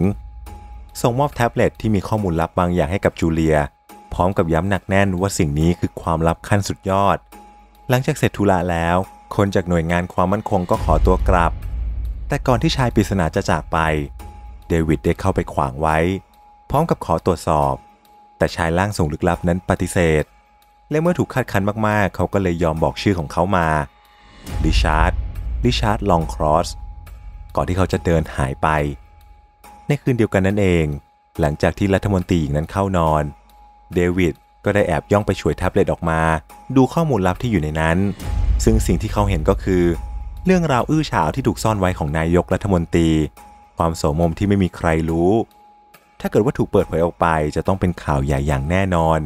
ส่งมอบแท็บเล็ตที่มีข้อมูลลับบางอย่างให้กับจูเลีย พร้อมกับย้ำหนักแน่นว่าสิ่งนี้คือความลับขั้นสุดยอด หลังจากเสร็จธุระแล้ว คนจากหน่วยงานความมั่นคงก็ขอตัวกลับ แต่ก่อนที่ชายปริศนาจะจากไป เดวิดได้เข้าไปขวางไว้ พร้อมกับขอตรวจสอบ แต่ชายล่างส่งลึกลับนั้นปฏิเสธ และเมื่อถูกคาดคันมากๆ เขาก็เลยยอมบอกชื่อของเขามาริชาร์ดริชาร์ดลองครอสก่อนที่เขาจะเดินหายไป ในคืนเดียวกันนั่นเอง หลังจากที่รัฐมนตรีหญิงนั้นเข้านอน เดวิดก็ได้แอบย่องไปช่วยแท็บเล็ตออกมา ดูข้อมูลลับที่อยู่ในนั้น ซึ่งสิ่งที่เขาเห็นก็คือ เรื่องราวอื้อฉาวที่ถูกซ่อนไว้ของนายกรัฐมนตรี ความโสมมที่ไม่มีใครรู้ ถ้าเกิดว่าถูกเปิดเผยออกไปจะต้องเป็นข่าวใหญ่อย่างแน่นอน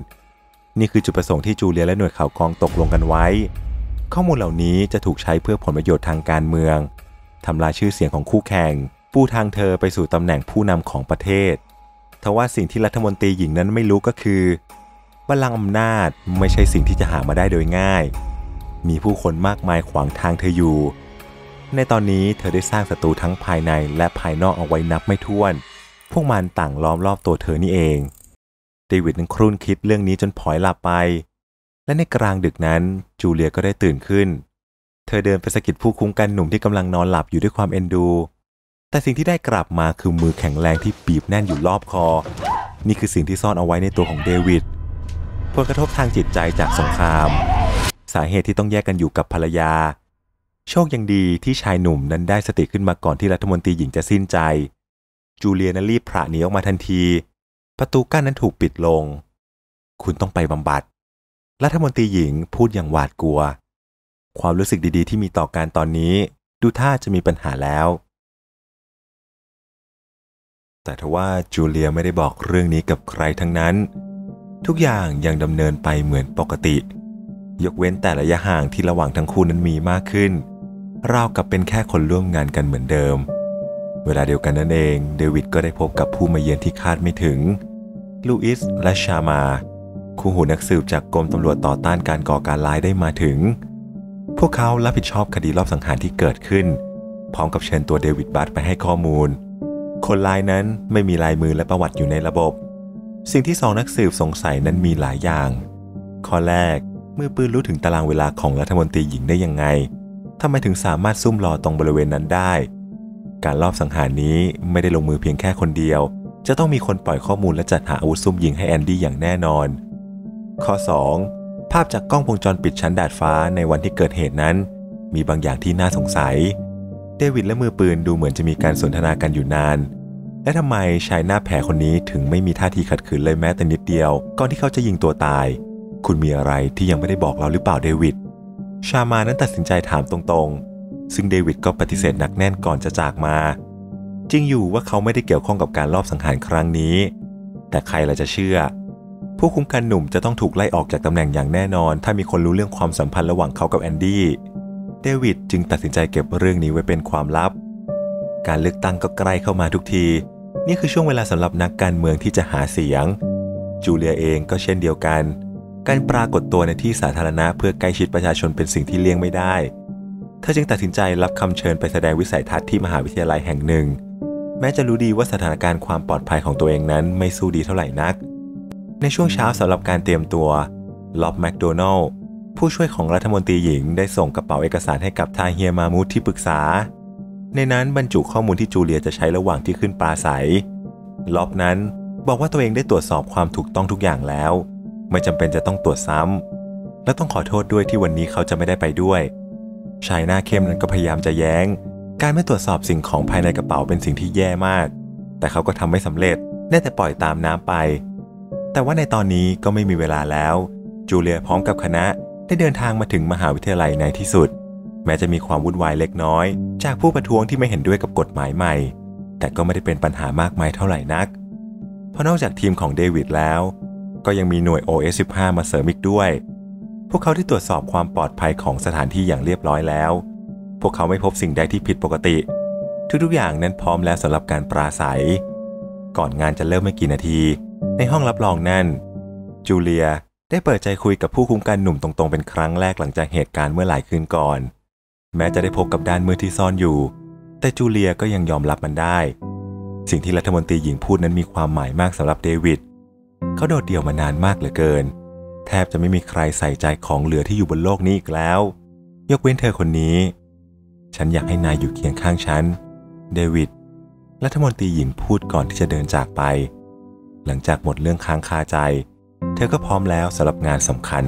นี่คือจุดประสงค์ที่จูเลียและหน่วยข่าวกองตกลงกันไว้ ข้อมูลเหล่านี้จะถูกใช้เพื่อผลประโยชน์ทางการเมืองทำลายชื่อเสียงของคู่แข่ง ปูทางเธอไปสู่ตำแหน่งผู้นำของประเทศ ทว่าสิ่งที่รัฐมนตรีหญิงนั้นไม่รู้ก็คือบัลลังก์อำนาจไม่ใช่สิ่งที่จะหามาได้โดยง่าย มีผู้คนมากมายขวางทางเธออยู่ ในตอนนี้เธอได้สร้างศัตรูทั้งภายในและภายนอกเอาไว้นับไม่ถ้วน พวกมันต่างล้อมรอบตัวเธอนี่เอง เดวิดนั้นครุ่นคิดเรื่องนี้จนพลอยหลับไป และในกลางดึกนั้นจูเลียก็ได้ตื่นขึ้น เธอเดินไปสะกิดผู้คุ้มกันหนุ่มที่กำลังนอนหลับอยู่ด้วยความเอ็นดู แต่สิ่งที่ได้กลับมาคือมือแข็งแรงที่บีบแน่นอยู่รอบคอ นี่คือสิ่งที่ซ่อนเอาไว้ในตัวของเดวิดผลกระทบทางจิตใจจากสงคราม สาเหตุที่ต้องแยกกันอยู่กับภรรยา โชคยังดีที่ชายหนุ่มนั้นได้สติขึ้นมาก่อนที่รัฐมนตรีหญิงจะสิ้นใจ จูเลียนั้นรีบพระหนีออกมาทันที ประตูกั้นนั้นถูกปิดลง คุณต้องไปบำบัด รัฐมนตรีหญิงพูดอย่างหวาดกลัว ความรู้สึกดีๆ ที่มีต่อการตอนนี้ ดูท่าจะมีปัญหาแล้ว แต่ทว่าจูเลียไม่ได้บอกเรื่องนี้กับใครทั้งนั้น ทุกอย่างยังดำเนินไปเหมือนปกติ ยกเว้นแต่ระยะห่างที่ระหว่างทั้งคู่นั้นมีมากขึ้นราวกับเป็นแค่คนร่วมงานกันเหมือนเดิม เวลาเดียวกันนั่นเองเดวิดก็ได้พบกับผู้มาเยือนที่คาดไม่ถึง ลูอิสและชามา คู่หูนักสืบจากกรมตำรวจต่อต้านการก่อการร้ายได้มาถึง พวกเขารับผิดชอบคดีรอบสังหารที่เกิดขึ้น พร้อมกับเชิญตัวเดวิดบัตไปให้ข้อมูล คนร้ายนั้นไม่มีลายมือและประวัติอยู่ในระบบ สิ่งที่สองนักสืบสงสัยนั้นมีหลายอย่าง ข้อแรกมือปืนรู้ถึงตารางเวลาของรัฐมนตรีหญิงได้ยังไงทำไมถึงสามารถซุ่มรอตรงบริเวณนั้นได้ การลอบสังหารนี้ไม่ได้ลงมือเพียงแค่คนเดียว จะต้องมีคนปล่อยข้อมูลและจัดหาอาวุธซุ่มยิงให้แอนดี้อย่างแน่นอน ข้อ 2. ภาพจากกล้องวงจรปิดชั้นดาดฟ้าในวันที่เกิดเหตุนั้น มีบางอย่างที่น่าสงสัย เดวิดและมือปืนดูเหมือนจะมีการสนทนากันอยู่นาน และทำไมชายหน้าแผลคนนี้ถึงไม่มีท่าทีขัดขืนเลยแม้แต่นิดเดียว ก่อนที่เขาจะยิงตัวตาย คุณมีอะไรที่ยังไม่ได้บอกเราหรือเปล่าเดวิด ชามานั้นตัดสินใจถามตรงๆ ซึ่งเดวิดก็ปฏิเสธหนักแน่นก่อนจะจากมา จริงอยู่ว่าเขาไม่ได้เกี่ยวข้องกับการลอบสังหารครั้งนี้ แต่ใครล่ะจะเชื่อ ผู้คุ้มกันหนุ่มจะต้องถูกไล่ออกจากตำแหน่งอย่างแน่นอน ถ้ามีคนรู้เรื่องความสัมพันธ์ระหว่างเขากับแอนดี้ เดวิดจึงตัดสินใจเก็บเรื่องนี้ไว้เป็นความลับ การเลือกตั้งก็ใกล้เข้ามาทุกที นี่คือช่วงเวลาสำหรับนักการเมืองที่จะหาเสียง จูเลียเองก็เช่นเดียวกัน การปรากฏตัวในที่สาธารณะเพื่อใกล้ชิดประชาชนเป็นสิ่งที่เลี่ยงไม่ได้ เธอจึงตัดสินใจรับคำเชิญไปแสดงวิสัยทัศน์ที่มหาวิทยาลัยแห่งหนึ่ง แม้จะรู้ดีว่าสถานการณ์ความปลอดภัยของตัวเองนั้นไม่สู้ดีเท่าไหร่นัก ในช่วงเช้าสำหรับการเตรียมตัวล็อบแมคโดนัล ผู้ช่วยของรัฐมนตรีหญิงได้ส่งกระเป๋าเอกสารให้กับทาเฮียมามูธที่ปรึกษา ในนั้นบรรจุข้อมูลที่จูเลียจะใช้ระหว่างที่ขึ้นปราศัยล็อบนั้นบอกว่าตัวเองได้ตรวจสอบความถูกต้องทุกอย่างแล้ว ไม่จำเป็นจะต้องตรวจซ้ำและต้องขอโทษด้วยที่วันนี้เขาจะไม่ได้ไปด้วย ชายหน้าเข้มนั้นก็พยายามจะแย้ง การไม่ตรวจสอบสิ่งของภายในกระเป๋าเป็นสิ่งที่แย่มาก แต่เขาก็ทำไม่สำเร็จได้แต่ปล่อยตามน้ำไป แต่ว่าในตอนนี้ก็ไม่มีเวลาแล้ว จูเลียพร้อมกับคณะ ได้เดินทางมาถึงมหาวิทยาลัยในที่สุด แม้จะมีความวุ่นวายเล็กน้อย จากผู้ประท้วงที่ไม่เห็นด้วยกับกฎหมายใหม่ แต่ก็ไม่ได้เป็นปัญหามากมายเท่าไหร่นัก เพราะนอกจากทีมของเดวิดแล้ว ก็ยังมีหน่วย OS15 มาเสริมอีกด้วย พวกเขาที่ตรวจสอบความปลอดภัยของสถานที่อย่างเรียบร้อยแล้ว พวกเขาไม่พบสิ่งใดที่ผิดปกติ ทุกๆอย่างนั้นพร้อมแล้วสำหรับการปราศัย ก่อนงานจะเริ่มไม่กี่นาที ในห้องรับรองนั่นจูเลีย ได้เปิดใจคุยกับผู้คุ้มกันหนุ่มตรงๆ เป็นครั้งแรกหลังจากเหตุการณ์เมื่อหลายคืนก่อน แม้จะได้พบกับด้านมือที่ซ่อนอยู่ แต่จูเลียก็ยังยอมรับมันได้ สิ่งที่รัฐมนตรีหญิงพูดนั้นมีความหมายมากสำหรับเดวิดเขาโดดเดี่ยวมานานมากเหลือเกิน แทบจะไม่มีใครใส่ใจของเหลือที่อยู่บนโลกนี้อีกแล้ว ยกเว้นเธอคนนี้ ฉันอยากให้นายอยู่เคียงข้างฉัน เดวิดรัฐมนตรีหญิงพูดก่อนที่จะเดินจากไป หลังจากหมดเรื่องค้างคาใจเเธอก็พร้อมแล้วสำหรับงานสำคัญ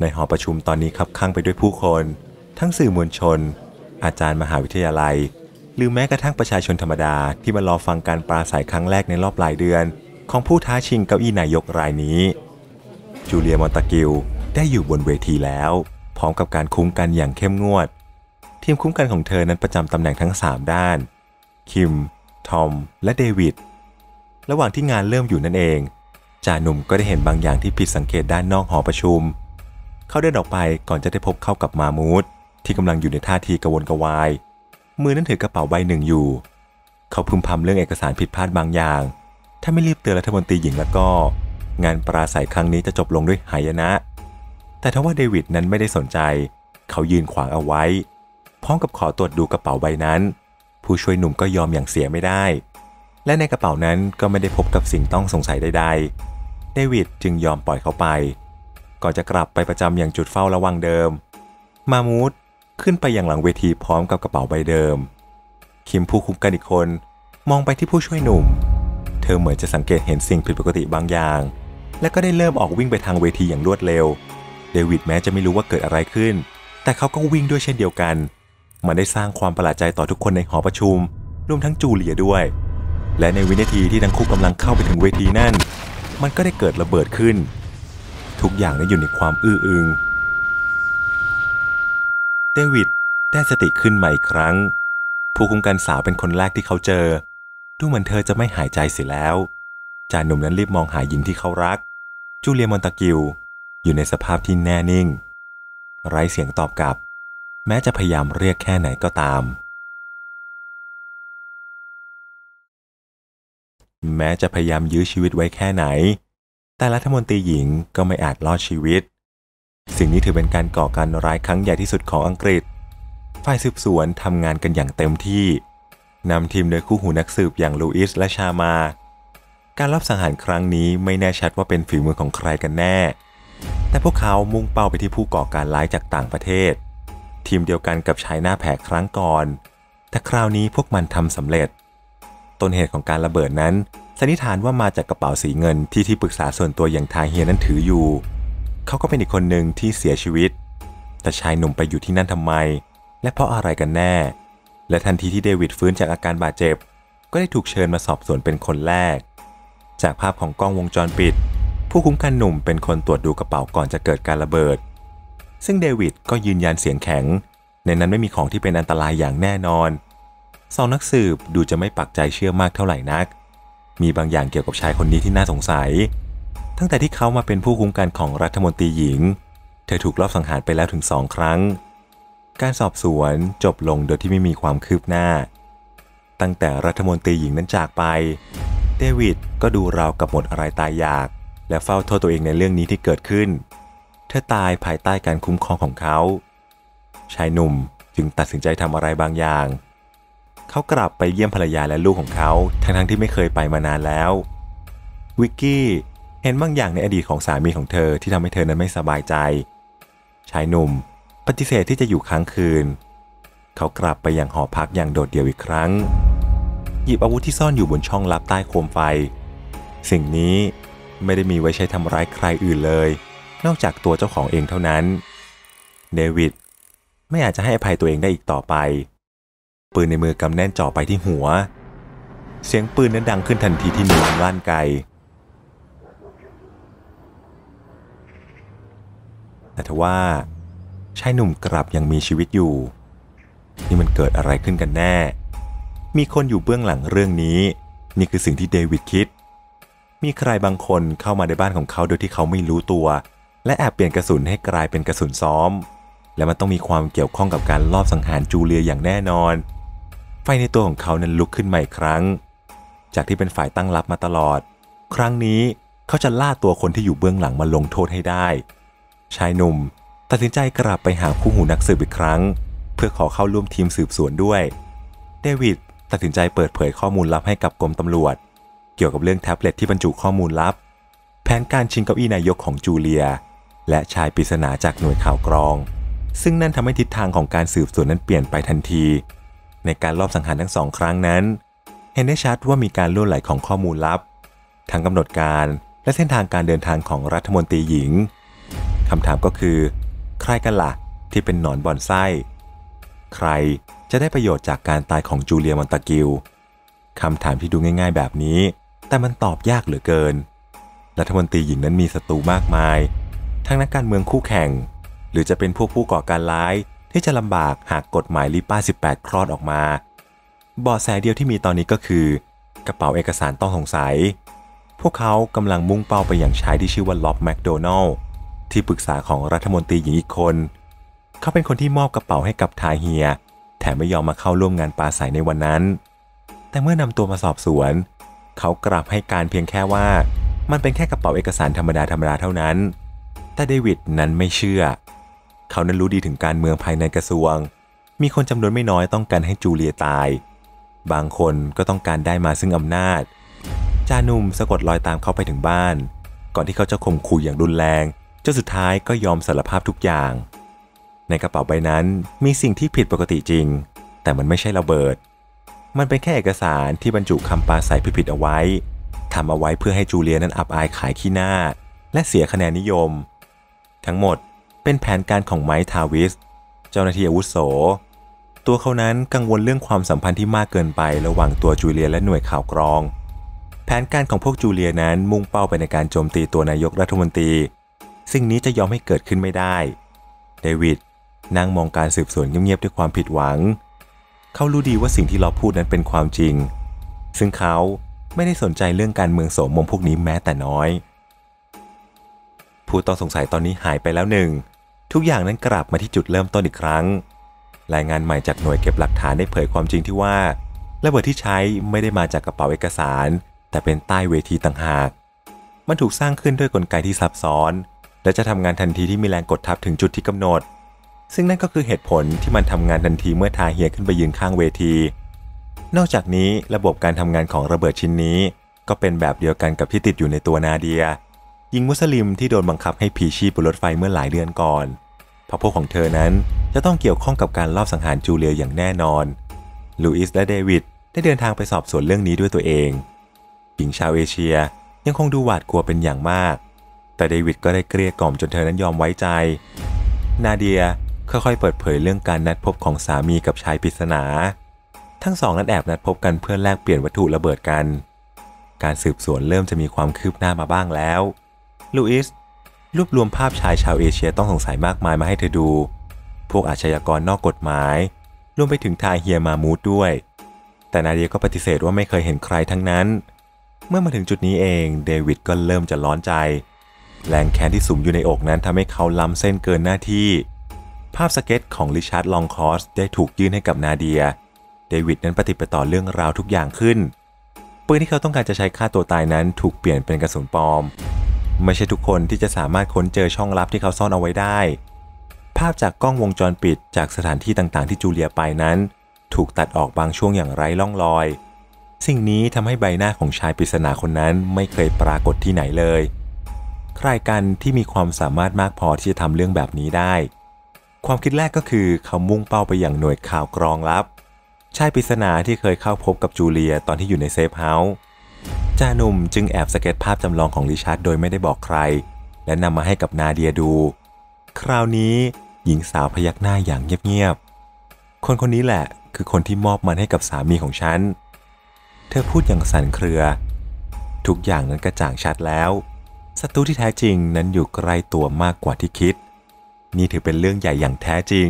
ในหอประชุมตอนนี้คับข้างไปด้วยผู้คน ทั้งสื่อมวลชน อาจารย์มหาวิทยาลัย หรือแม้กระทั่งประชาชนธรรมดาที่มารอฟังการปราศัยครั้งแรกในรอบหลายเดือน ของผู้ท้าชิงเก้าอี้นายกรายนี้ จูเลียมอนตากิลได้อยู่บนเวทีแล้ว พร้อมกับการคุ้มกันอย่างเข้มงวด ทีมคุ้มกันของเธอนั้นประจำตำแหน่งทั้ง 3 ด้าน คิม ทอม และเดวิด ระหว่างที่งานเริ่มอยู่นั่นเองจ่าหนุ่มก็ได้เห็นบางอย่างที่ผิดสังเกตด้านนอกหอประชุม เขาเดินออกไปก่อนจะได้พบเข้ากับมามูดที่กำลังอยู่ในท่าทีกระวนกระวาย มือนั้นถือกระเป๋าใบหนึ่งอยู่ เขาพึมพำเรื่องเอกสารผิดพลาดบางอย่าง ถ้าไม่รีบเตือนรัฐมนตรีหญิงแล้วก็ งานปราศัยครั้งนี้จะจบลงด้วยหายนะ แต่ทว่าเดวิดนั้นไม่ได้สนใจ เขายืนขวางเอาไว้ พร้อมกับขอตรวจดูกระเป๋าใบนั้น ผู้ช่วยหนุ่มก็ยอมอย่างเสียไม่ได้ และในกระเป๋านั้นก็ไม่ได้พบกับสิ่งต้องสงสัยใดๆ เดวิดจึงยอมปล่อยเขาไป ก่อนจะกลับไปประจำอย่างจุดเฝ้าระวังเดิม มามูดขึ้นไปอย่างหลังเวทีพร้อมกับกระเป๋าใบเดิม คิมผู้คุมกันอีกคนมองไปที่ผู้ช่วยหนุ่ม เธอเหมือนจะสังเกตเห็นสิ่งผิดปกติบางอย่าง และก็ได้เริ่มออกวิ่งไปทางเวทีอย่างรวดเร็ว เดวิดแม้จะไม่รู้ว่าเกิดอะไรขึ้น แต่เขาก็วิ่งด้วยเช่นเดียวกัน มันได้สร้างความประหลาดใจต่อทุกคนในหอประชุม รวมทั้งจูเลียด้วย และในวินาทีที่ทั้งคู่กำลังเข้าไปถึงเวทีนั่น มันก็ได้เกิดระเบิดขึ้น ทุกอย่างนั้อยู่ในความอื้ออึงเดวิดได้สติขึ้นมาอีกครั้ง ผู้คุมกันสาวเป็นคนแรกที่เขาเจอ ดูเหมือนเธอจะไม่หายใจเสียแล้วจ่าหนุ่มนั้นรีบมองหาหญิงที่เขารัก จูเลียมอนตากิลอยู่ในสภาพที่แน่นิ่ง ไร้เสียงตอบกลับ แม้จะพยายามเรียกแค่ไหนก็ตาม แม้จะพยายามยื้อชีวิตไว้แค่ไหน แต่รัฐมนตรีหญิงก็ไม่อาจรอดชีวิต สิ่งนี้ถือเป็นการก่อการร้ายครั้งใหญ่ที่สุดของอังกฤษ ฝ่ายสืบสวนทำงานกันอย่างเต็มที่นำทีมโดยคู่หูนักสืบอย่างลูอิสและชามา การรับสังหารครั้งนี้ไม่แน่ชัดว่าเป็นฝีมือของใครกันแน่ แต่พวกเขามุ่งเป้าไปที่ผู้ก่อการร้ายจากต่างประเทศ ทีมเดียวกันกับชายหน้าแผกครั้งก่อน แต่คราวนี้พวกมันทำสำเร็จ ต้นเหตุของการระเบิดนั้นสันนิษฐานว่ามาจากกระเป๋าสีเงินที่ที่ปรึกษาส่วนตัวอย่างทาเฮียนั้นถืออยู่ เขาก็เป็นอีกคนหนึ่งที่เสียชีวิต แต่ชายหนุ่มไปอยู่ที่นั่นทำไม และเพราะอะไรกันแน่ และทันทีที่เดวิดฟื้นจากอาการบาดเจ็บ ก็ได้ถูกเชิญมาสอบสวนเป็นคนแรก จากภาพของกล้องวงจรปิด ผู้คุ้มกันหนุ่มเป็นคนตรวจดูกระเป๋าก่อนจะเกิดการระเบิด ซึ่งเดวิดก็ยืนยันเสียงแข็ง ในนั้นไม่มีของที่เป็นอันตรายอย่างแน่นอน สองนักสืบดูจะไม่ปักใจเชื่อมากเท่าไหร่นัก มีบางอย่างเกี่ยวกับชายคนนี้ที่น่าสงสัย ตั้งแต่ที่เขามาเป็นผู้คุ้มกันของรัฐมนตรีหญิง เธอถูกลอบสังหารไปแล้วถึงสองครั้ง การสอบสวนจบลงโดยที่ไม่มีความคืบหน้า ตั้งแต่รัฐมนตรีหญิงนั้นจากไป เดวิดก็ดูราวกับหมดอะไรตายอยาก และเฝ้าโทษตัวเองในเรื่องนี้ที่เกิดขึ้น เธอตายภายใต้การคุ้มครองของเขา ชายหนุ่มจึงตัดสินใจทำอะไรบางอย่าง เขากลับไปเยี่ยมภรรยาและลูกของเขาทั้งๆที่ไม่เคยไปมานานแล้ว วิกกี้เห็นบางอย่างในอดีตของสามีของเธอที่ทำให้เธอนั้นไม่สบายใจ ชายหนุ่มปฏิเสธที่จะอยู่ค้างคืน เขากลับไปยังหอพักอย่างโดดเดี่ยวอีกครั้ง หยิบอาวุธที่ซ่อนอยู่บนช่องลับใต้โคมไฟ สิ่งนี้ไม่ได้มีไว้ใช้ทำร้ายใครอื่นเลย นอกจากตัวเจ้าของเองเท่านั้น เดวิดไม่อาจจะให้อภัยตัวเองได้อีกต่อไป ปืนในมือกำแน่นจ่อไปที่หัว เสียงปืนนั้นดังขึ้นทันทีที่นิ้วลั่นไกล แต่ทว่าชายหนุ่มกลับยังมีชีวิตอยู่ นี่มันเกิดอะไรขึ้นกันแน่ มีคนอยู่เบื้องหลังเรื่องนี้ นี่คือสิ่งที่เดวิดคิด มีใครบางคนเข้ามาในบ้านของเขาโดยที่เขาไม่รู้ตัว และแอบเปลี่ยนกระสุนให้กลายเป็นกระสุนซ้อมและมันต้องมีความเกี่ยวข้องกับการลอบสังหารจูเลียอย่างแน่นอน ไฟในตัวของเขานั้นลุกขึ้นใหม่ครั้ง จากที่เป็นฝ่ายตั้งรับมาตลอด ครั้งนี้เขาจะล่าตัวคนที่อยู่เบื้องหลังมาลงโทษให้ได้ ชายหนุ่มตัดสินใจกลับไปหาคู่หูนักสืบอีกครั้ง เพื่อขอเข้าร่วมทีมสืบสวนด้วย เดวิดตัดสินใจเปิดเผยข้อมูลลับให้กับกรมตำรวจ เกี่ยวกับเรื่องแท็บเล็ตที่บรรจุข้อมูลลับ แผนการชิงเก้าอี้นายกของจูเลีย และชายปริศนาจากหน่วยข่าวกรอง ซึ่งนั่นทำให้ทิศทางของการสืบสวนนั้นเปลี่ยนไปทันที ในการลอบสังหารทั้งสองครั้งนั้น เห็นได้ชัดว่ามีการล่วไหลของข้อมูลลับ ทั้งกำหนดการและเส้นทางการเดินทางของรัฐมนตรีหญิงคำถามก็คือ ใครกันละ่ะที่เป็นหนอนบอนไส้ ใครจะได้ประโยชน์จากการตายของจูเลียมอนตากิลคำถามที่ดูง่าย ๆ แบบนี้ แต่มันตอบยากเหลือเกิน รัฐมนตรีหญิงนั้นมีศัตรูมากมาย ทั้งนักการเมืองคู่แข่ง หรือจะเป็นพวกผู้ก่อการร้าย ที่จะลำบากหากกฎหมายลิป้า 18 คลอดออกมาเบาะแสเดียวที่มีตอนนี้ก็คือ กระเป๋าเอกสารต้องสงสัย พวกเขากำลังมุ่งเป้าไปอย่างชายที่ชื่อว่าล็อบแมคโดนัลที่ปรึกษาของรัฐมนตรีหญิงอีกคน เขาเป็นคนที่มอบกระเป๋าให้กับทาเฮีย แถมไม่ยอมมาเข้าร่วมงานปาใสในวันนั้น แต่เมื่อนำตัวมาสอบสวน เขากลับให้การเพียงแค่ว่า มันเป็นแค่กระเป๋าเอกสารธรรมดาธรรมดาเท่านั้น แต่เดวิดนั้นไม่เชื่อ เขานั้นรู้ดีถึงการเมืองภายในกระทรวง มีคนจำนวนไม่น้อยต้องการให้จูเลียตาย บางคนก็ต้องการได้มาซึ่งอำนาจ จานุ่มสะกดรอยตามเขาไปถึงบ้าน ก่อนที่เขาจะข่มขู่อย่างรุนแรงจนสุดท้ายก็ยอมสารภาพทุกอย่าง ในกระเป๋าใบนั้นมีสิ่งที่ผิดปกติจริง แต่มันไม่ใช่ระเบิด มันเป็นแค่เอกสารที่บรรจุคำปาใสผิดๆเอาไว้ทำเอาไว้เพื่อให้จูเลียนั้นอับอายขายขี้หน้า และเสียคะแนนนิยม ทั้งหมด เป็นแผนการของไมค์ทาวิส เจ้าหน้าที่อาวุโส ตัวเขานั้นกังวลเรื่องความสัมพันธ์ที่มากเกินไประหว่างตัวจูเลียและหน่วยข่าวกรอง แผนการของพวกจูเลียนั้นมุ่งเป้าไปในการโจมตีตัวนายกรัฐมนตรี สิ่งนี้จะยอมให้เกิดขึ้นไม่ได้ เดวิดนั่งมองการสืบสวนเงียบๆด้วยความผิดหวัง เขารู้ดีว่าสิ่งที่เราพูดนั้นเป็นความจริง ซึ่งเขาไม่ได้สนใจเรื่องการเมืองโสมมพวกนี้แม้แต่น้อย ผู้ต้องสงสัยตอนนี้หายไปแล้วหนึ่ง ทุกอย่างนั้นกลับมาที่จุดเริ่มต้นอีกครั้ง รายงานใหม่จากหน่วยเก็บหลักฐานได้เผยความจริงที่ว่าระเบิดที่ใช้ไม่ได้มาจากกระเป๋าเอกสาร แต่เป็นใต้เวทีต่างหาก มันถูกสร้างขึ้นด้วยกลไกที่ซับซ้อน และจะทำงานทันทีที่มีแรงกดทับถึงจุดที่กำหนด ซึ่งนั่นก็คือเหตุผลที่มันทำงานทันทีเมื่อทาเฮียขึ้นไปยืนข้างเวที นอกจากนี้ระบบการทำงานของระเบิดชิ้นนี้ ก็เป็นแบบเดียวกันกับที่ติดอยู่ในตัวนาเดีย หญิงมุสลิมที่โดนบังคับให้ผีชีพบนรถไฟเมื่อหลายเดือนก่อนพระพวกของเธอนั้นจะต้องเกี่ยวข้องกับการลอบสังหารจูเลียอย่างแน่นอน ลูอิสและเดวิดได้เดินทางไปสอบสวนเรื่องนี้ด้วยตัวเอง หญิงชาวเอเชียยังคงดูหวาดกลัวเป็นอย่างมาก แต่เดวิดก็ได้เกลี้ยกล่อมจนเธอนั้นยอมไว้ใจ นาเดียค่อยๆเปิดเผยเรื่องการนัดพบของสามีกับชายปริศนา ทั้งสองนั้นแอบนัดพบกันเพื่อแลกเปลี่ยนวัตถุระเบิดกัน การสืบสวนเริ่มจะมีความคืบหน้ามาบ้างแล้ว ลูอิสรวบรวมภาพชายชาวเอเชียต้องสงสัยมากมายมาให้เธอดู พวกอาชญากรนอกกฎหมาย รวมไปถึงทายเฮียมามูดด้วย แต่นาเดียก็ปฏิเสธว่าไม่เคยเห็นใครทั้งนั้น เมื่อมาถึงจุดนี้เองเดวิดก็เริ่มจะร้อนใจ แรงแค้นที่สุมอยู่ในอกนั้นทำให้เขาล้ำเส้นเกินหน้าที่ ภาพสเก็ตของริชาร์ดลองคอสได้ถูกยื่นให้กับนาเดีย เดวิดนั้นปฏิบัติต่อเรื่องราวทุกอย่างขึ้นปืนที่เขาต้องการจะใช้ฆ่าตัวตายนั้นถูกเปลี่ยนเป็นกระสุนปลอม ไม่ใช่ทุกคนที่จะสามารถค้นเจอช่องลับที่เขาซ่อนเอาไว้ได้ ภาพจากกล้องวงจรปิดจากสถานที่ต่างๆ ที่จูเลียไปนั้น ถูกตัดออกบางช่วงอย่างไร้ร่องรอย สิ่งนี้ทำให้ใบหน้าของชายปริศนาคนนั้นไม่เคยปรากฏที่ไหนเลย ใครกันที่มีความสามารถมากพอที่จะทำเรื่องแบบนี้ได้ ความคิดแรกก็คือเขามุ่งเป้าไปอย่างหน่วยข่าวกรองลับ ชายปริศนาที่เคยเข้าพบกับจูเลียตอนที่อยู่ใน safe house จ่าหนุ่มจึงแอบสเก็ตภาพจำลองของริชาร์ดโดยไม่ได้บอกใคร และนำมาให้กับนาเดียดู คราวนี้หญิงสาวพยักหน้าอย่างเงียบๆ คนคนนี้แหละคือคนที่มอบมันให้กับสามีของฉัน เธอพูดอย่างสั่นเครือ ทุกอย่างนั้นกระจ่างชัดแล้วศัตรูที่แท้จริงนั้นอยู่ใกล้ตัวมากกว่าที่คิด นี่ถือเป็นเรื่องใหญ่อย่างแท้จริง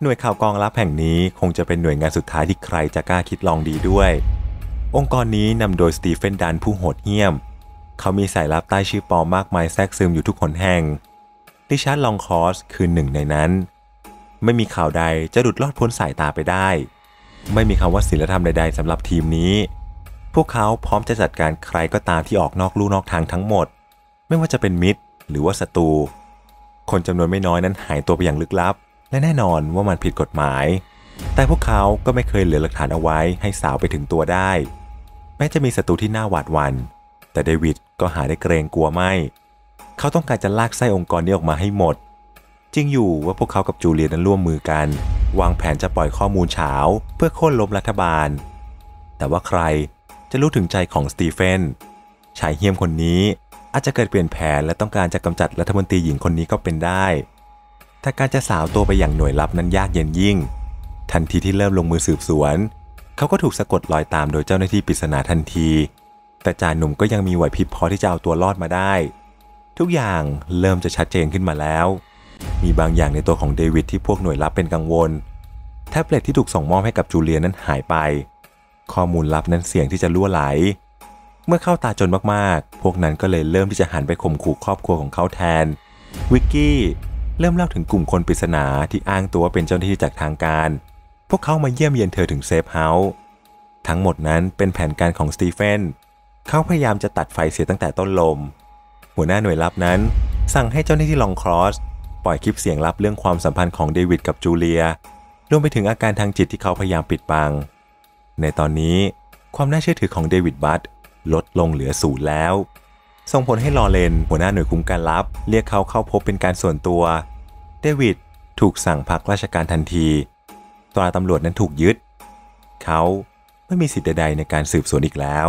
หน่วยข่าวกองลับแห่งนี้คงจะเป็นหน่วยงานสุดท้ายที่ใครจะกล้าคิดลองดีด้วย องค์กรนี้นำโดยสตีเฟนดันผู้โหดเหี้ยม เขามีสายลับใต้ชื่อปลอมมากมายแทรกซึมอยู่ทุกคนแห่งริชาร์ดลองคอสคือหนึ่งในนั้น ไม่มีข่าวใดจะหลุดลอดพ้นสายตาไปได้ ไม่มีคำว่าศีลธรรมใดๆสำหรับทีมนี้ พวกเขาพร้อมจะจัดการใครก็ตามที่ออกนอกลู่นอกทางทั้งหมด ไม่ว่าจะเป็นมิตรหรือว่าศัตรู คนจำนวนไม่น้อยนั้นหายตัวไปอย่างลึกลับ และแน่นอนว่ามันผิดกฎหมาย แต่พวกเขาก็ไม่เคยเหลือหลักฐานเอาไว้ให้สาวไปถึงตัวได้ แม้จะมีศัตรูที่น่าหวาดหวัน่นแต่เดวิดก็หาได้เกรงกลัวไม่ เขาต้องการจะลากไส้องค์กรนี้ออกมาให้หมด จริงอยู่ว่าพวกเขากับจูเลียนั้นร่วมมือกัน วางแผนจะปล่อยข้อมูลเฉาเพื่อโค่นล้มรัฐบาล แต่ว่าใครจะรู้ถึงใจของสตีเฟนชายเฮี้ยมคนนี้อาจจะเกิดเปลี่ยนแผนและต้องการจะกำจัดรัฐมนตรีหญิงคนนี้ก็เป็นได้ แต่การจะสาวตัวไปอย่างหน่วยลับนั้นยากเย็นยิ่ง ทันทีที่เริ่มลงมือสืบสวน เขาก็ถูกสะกดรอยตามโดยเจ้าหน้าที่ปริศนาทันที แต่จ่าหนุ่มก็ยังมีไหวพริบพอที่จะเอาตัวรอดมาได้ ทุกอย่างเริ่มจะชัดเจนขึ้นมาแล้ว มีบางอย่างในตัวของเดวิดที่พวกหน่วยลับเป็นกังวล แท็บเล็ตที่ถูกส่งมอบให้กับจูเลียนั้นหายไป ข้อมูลลับนั้นเสี่ยงที่จะรั่วไหล เมื่อเข้าตาจนมากๆ พวกนั้นก็เลยเริ่มที่จะหันไปข่มขู่ครอบครัวของเขาแทน วิกกี้เริ่มเล่าถึงกลุ่มคนปริศนาที่อ้างตัวเป็นเจ้าหน้าที่จากทางการ พวกเขามาเยี่ยมเยียนเธอถึง safe house ทั้งหมดนั้นเป็นแผนการของสตีเฟนเขาพยายามจะตัดไฟเสียตั้งแต่ต้นลม หัวหน้าหน่วยลับนั้น สั่งให้เจ้าหน้าที่ลองครอส ปล่อยคลิปเสียงลับเรื่องความสัมพันธ์ของเดวิดกับจูเลียรวมไปถึงอาการทางจิตที่เขาพยายามปิดบัง ในตอนนี้ความน่าเชื่อถือของเดวิดบัตลดลงเหลือศูนย์แล้ว ส่งผลให้ลอเรนหัวหน้าหน่วยคุ้มกันลับ เรียกเขาเข้าพบเป็นการส่วนตัว เดวิดถูกสั่งพักราชการทันที ตราตำรวจนั้นถูกยึด เขาไม่มีสิทธิ์ใดในการสืบสวนอีกแล้ว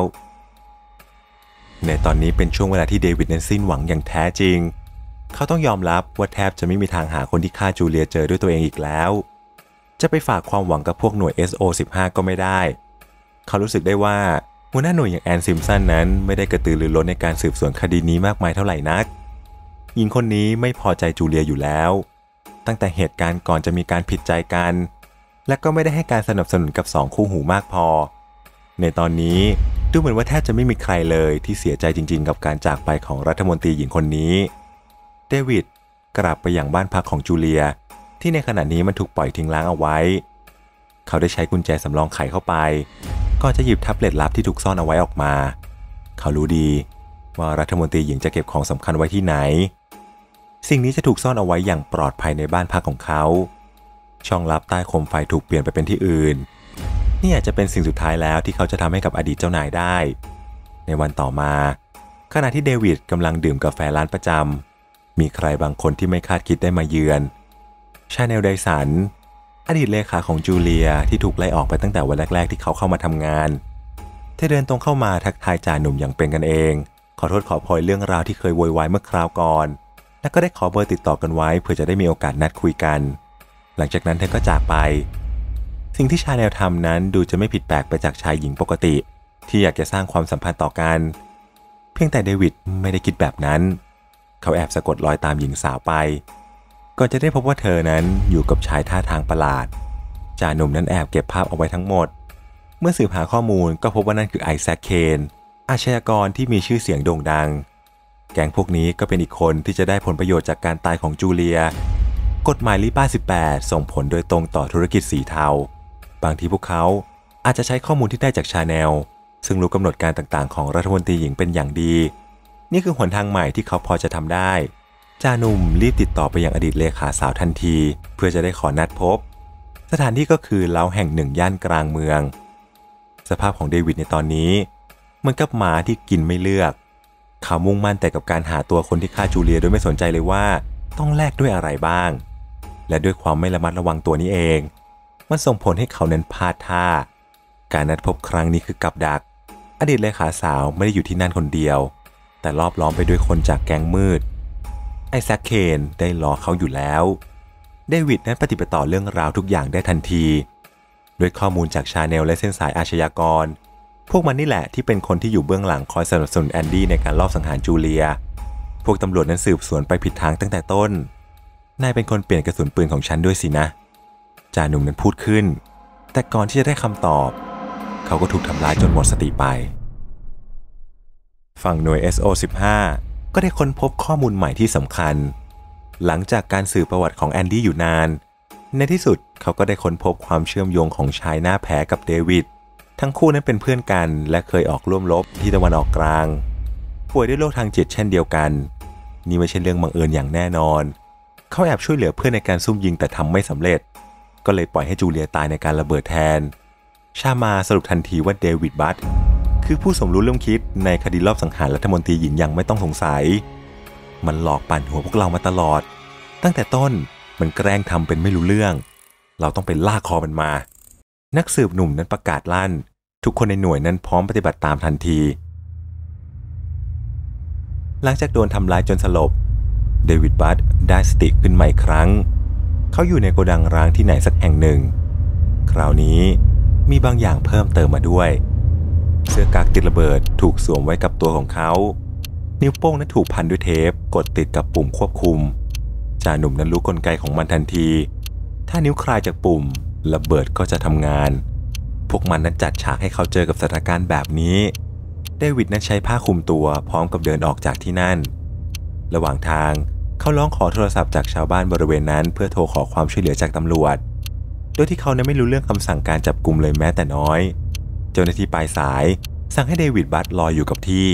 ในตอนนี้เป็นช่วงเวลาที่เดวิดนั้นสิ้นหวังอย่างแท้จริง เขาต้องยอมรับว่าแทบจะไม่มีทางหาคนที่ฆ่าจูเลียเจอด้วยตัวเองอีกแล้ว จะไปฝากความหวังกับพวกหน่วย SO15 ก็ไม่ได้ เขารู้สึกได้ว่าหัวหน้าหน่วยอย่างแอนซิมสันนั้นไม่ได้กระตือรือร้นในการสืบสวนคดีนี้มากมายเท่าไหร่นัก หญิงคนนี้ไม่พอใจจูเลียอยู่แล้ว ตั้งแต่เหตุการณ์ก่อนจะมีการผิดใจกัน และก็ไม่ได้ให้การสนับสนุนกับสองคู่หูมากพอ ในตอนนี้ดูเหมือนว่าแทบจะไม่มีใครเลยที่เสียใจจริง ๆ กับการจากไปของรัฐมนตรีหญิงคนนี้ เดวิดกลับไปอย่างบ้านพักของจูเลีย ที่ในขณะนี้มันถูกปล่อยทิ้งล้างเอาไว้ เขาได้ใช้กุญแจสำรองไขเข้าไปก่อนจะหยิบแท็บเล็ตลับที่ถูกซ่อนเอาไว้ออกมา เขารู้ดี ว่ารัฐมนตรีหญิงจะเก็บของสำคัญไว้ที่ไหน สิ่งนี้จะถูกซ่อนเอาไว้อย่างปลอดภัยในบ้านพักของเขา ช่องลับใต้โคมไฟถูกเปลี่ยนไปเป็นที่อื่น นี่อาจจะเป็นสิ่งสุดท้ายแล้วที่เขาจะทำให้กับอดีตเจ้านายได้ ในวันต่อมา ขณะที่เดวิดกำลังดื่มกาแฟร้านประจำมีใครบางคนที่ไม่คาดคิดได้มาเยือน ชาแนลไดสัน อดีตเลขาของจูเลียที่ถูกไล่ออกไปตั้งแต่วันแรก ๆ ที่เขาเข้ามาทำงานเธอเดินตรงเข้ามาทักทายจ่าหนุ่มอย่างเป็นกันเอง ขอโทษขอโพยเรื่องราวที่เคยโวยวายเมื่อคราวก่อน และก็ได้ขอเบอร์ติดต่อกันไว้เพื่อจะได้มีโอกาสนัดคุยกัน หลังจากนั้นเธอก็จากไป สิ่งที่ชาแนลทำนั้นดูจะไม่ผิดแปลกไปจากชายหญิงปกติ ที่อยากจะสร้างความสัมพันธ์ต่อกัน เพียงแต่เดวิดไม่ได้คิดแบบนั้น เขาแอบสะกดรอยตามหญิงสาวไปก่อนจะได้พบว่าเธอนั้นอยู่กับชายท่าทางประหลาด จ่าหนุ่มนั้นแอบเก็บภาพเอาไว้ทั้งหมด เมื่อสืบหาข้อมูลก็พบว่านั่นคือไอแซคเคน อาชญากรที่มีชื่อเสียงโด่งดัง แก๊งพวกนี้ก็เป็นอีกคนที่จะได้ผลประโยชน์จากการตายของจูเลีย กฎหมาย RIPA 18 ส่งผลโดยตรงต่อธุรกิจสีเทา บางทีพวกเขาอาจจะใช้ข้อมูลที่ได้จากชาแนล ซึ่งรู้กำหนดการต่างๆ ของรัฐมนตรีหญิงเป็นอย่างดี นี่คือหนทางใหม่ที่เขาพอจะทำได้ จ่าหนุ่มรีบติดต่อไปอยังอดีตเลขาสาวทันที เพื่อจะได้ขอนัดพบ สถานที่ก็คือเล้าแห่งหนึ่งย่านกลางเมือง สภาพของเดวิดในตอนนี้เหมือนกับหมาที่กินไม่เลือกเขามุ่งมั่นแต่กับการหาตัวคนที่ฆ่าจูเลียโดยไม่สนใจเลยว่า ต้องแลกด้วยอะไรบ้าง และด้วยความไม่ระมัดระวังตัวนี้เอง มันส่งผลให้เขานั้นพลาดท่า การนัดพบครั้งนี้คือกับดัก อดีตเลขาสาวไม่ได้อยู่ที่นั่นคนเดียว แต่รอบล้อมไปด้วยคนจากแก๊งมืด ไอแซคเคนได้รอเขาอยู่แล้ว เดวิดนั้นปะติดปะต่อเรื่องราวทุกอย่างได้ทันที ด้วยข้อมูลจากชาแนลและเส้นสายอาชญากร พวกมันนี่แหละที่เป็นคนที่อยู่เบื้องหลังคอยสนับสนุนแอนดี้ในการลอบสังหารจูเลีย พวกตำรวจนั้นสืบสวนไปผิดทางตั้งแต่ต้น นายเป็นคนเปลี่ยนกระสุนปืนของฉันด้วยสินะจ่าหนุ่มนั้นพูดขึ้น แต่ก่อนที่จะได้คำตอบ เขาก็ถูกทำร้ายจนหมดสติไป ฝั่งหน่วย SO15 ก็ได้ค้นพบข้อมูลใหม่ที่สำคัญ หลังจากการสืบประวัติของแอนดี้อยู่นาน ในที่สุดเขาก็ได้ค้นพบความเชื่อมโยงของชายหน้าแพ้กับเดวิด ทั้งคู่นั้นเป็นเพื่อนกัน และเคยออกร่วมรบที่ตะวันออกกลาง ป่วยด้วยโรคทางจิตเช่นเดียวกัน นี่ไม่ใช่เรื่องบังเอิญอย่างแน่นอน เขาแอบช่วยเหลือเพื่อนในการซุ่มยิงแต่ทำไม่สำเร็จ ก็เลยปล่อยให้จูเลียตายในการระเบิดแทน ชามาสรุปทันทีว่าเดวิดบัตคือผู้สมรู้ร่วมคิดในคดีรอบสังหารรัฐมนตรีหญิงอย่างไม่ต้องสงสัย มันหลอกปั่นหัวพวกเรามาตลอด ตั้งแต่ต้นมันแกล้งทำเป็นไม่รู้เรื่อง เราต้องไปลากคอมันมา นักสืบหนุ่มนั้นประกาศลั่น ทุกคนในหน่วยนั้นพร้อมปฏิบัติตามทันที หลังจากโดนทำร้ายจนสลบ เดวิดบัตได้สติขึ้นใหม่ครั้ง เขาอยู่ในโกดังร้างที่ไหนสักแห่งหนึ่ง คราวนี้มีบางอย่างเพิ่มเติมมาด้วย เสื้อกั๊กติดระเบิดถูกสวมไว้กับตัวของเขา นิ้วโป้งนั้นถูกพันด้วยเทปกดติดกับปุ่มควบคุม จ่าหนุ่มนั้นรู้กลไกของมันทันที ถ้านิ้วคลายจากปุ่ม ระเบิดก็จะทำงาน พวกมันนั้นจัดฉากให้เขาเจอกับสถานการณ์แบบนี้ เดวิดนั้นใช้ผ้าคลุมตัวพร้อมกับเดินออกจากที่นั่น ระหว่างทางเขาร้องขอโทรศัพท์จากชาวบ้านบริเวณนั้น เพื่อโทรขอความช่วยเหลือจากตำรวจ โดยที่เขานั้นไม่รู้เรื่องคำสั่งการจับกลุ่มเลยแม้แต่น้อย เจ้าหน้าที่ปลายสาย สั่งให้เดวิดบัตรออยู่กับที่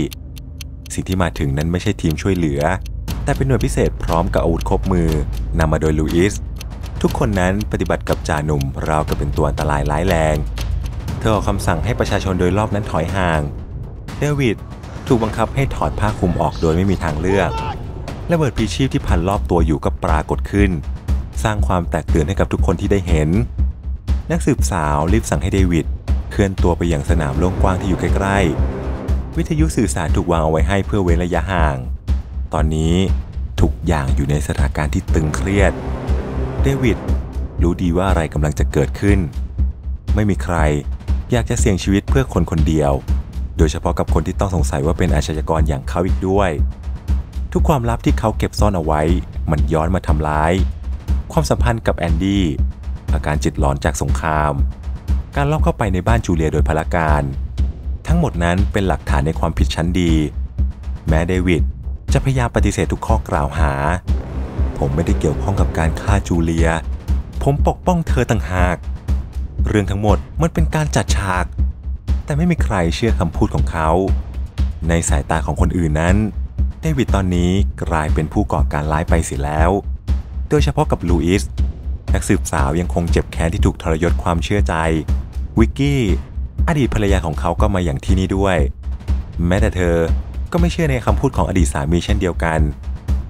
สิ่งที่มาถึงนั้นไม่ใช่ทีมช่วยเหลือ แต่เป็นหน่วยพิเศษพร้อมกับอาวุธครบมือนำมาโดยลูอิสทุกคนนั้นปฏิบัติกับจ่าหนุ่มราวกับเป็นตัวอันตรายร้ายแรง เธอออกคำสั่งให้ประชาชนโดยรอบนั้นถอยห่าง เดวิดถูกบังคับให้ถอดผ้าคลุมออกโดยไม่มีทางเลือก ระเบิดพีชีพที่พันรอบตัวอยู่ก็ปรากฏขึ้น สร้างความแตกตื่นให้กับทุกคนที่ได้เห็น นักสืบสาวรีบสั่งให้เดวิดเคลื่อนตัวไปยังสนามโล่งกว้างที่อยู่ใกล้ๆ วิทยุสื่อสารถูกวางเอาไว้ให้เพื่อเว้นระยะห่าง ตอนนี้ทุกอย่างอยู่ในสถานการณ์ที่ตึงเครียด เดวิดรู้ดีว่าอะไรกำลังจะเกิดขึ้น ไม่มีใครอยากจะเสี่ยงชีวิตเพื่อคนคนเดียว โดยเฉพาะกับคนที่ต้องสงสัยว่าเป็นอาชญากรอย่างเขาอีกด้วย ทุกความลับที่เขาเก็บซ่อนเอาไว้ มันย้อนมาทำร้าย ความสัมพันธ์กับแอนดี้ อาการจิตหลอนจากสงคราม การลอบเข้าไปในบ้านจูเลียโดยพลการ ทั้งหมดนั้นเป็นหลักฐานในความผิดชั้นดี แม้เดวิดจะพยายามปฏิเสธทุกข้อกล่าวหา ผมไม่ได้เกี่ยวข้องกับการฆ่าจูเลีย ผมปกป้องเธอต่างหาก เรื่องทั้งหมดมันเป็นการจัดฉาก แต่ไม่มีใครเชื่อคำพูดของเขา ในสายตาของคนอื่นนั้น ดวิดตอนนี้กลายเป็นผู้ก่อการร้ายไปเสียแล้ว โดยเฉพาะกับลูอิสนักสืบสาวยังคงเจ็บแค้นที่ถูกทรยศความเชื่อใจ วิกกี้ อดีตภรรยาของเขาก็มาอย่างที่นี่ด้วย แม้แต่เธอก็ไม่เชื่อในคำพูดของอดีตสามีเช่นเดียวกัน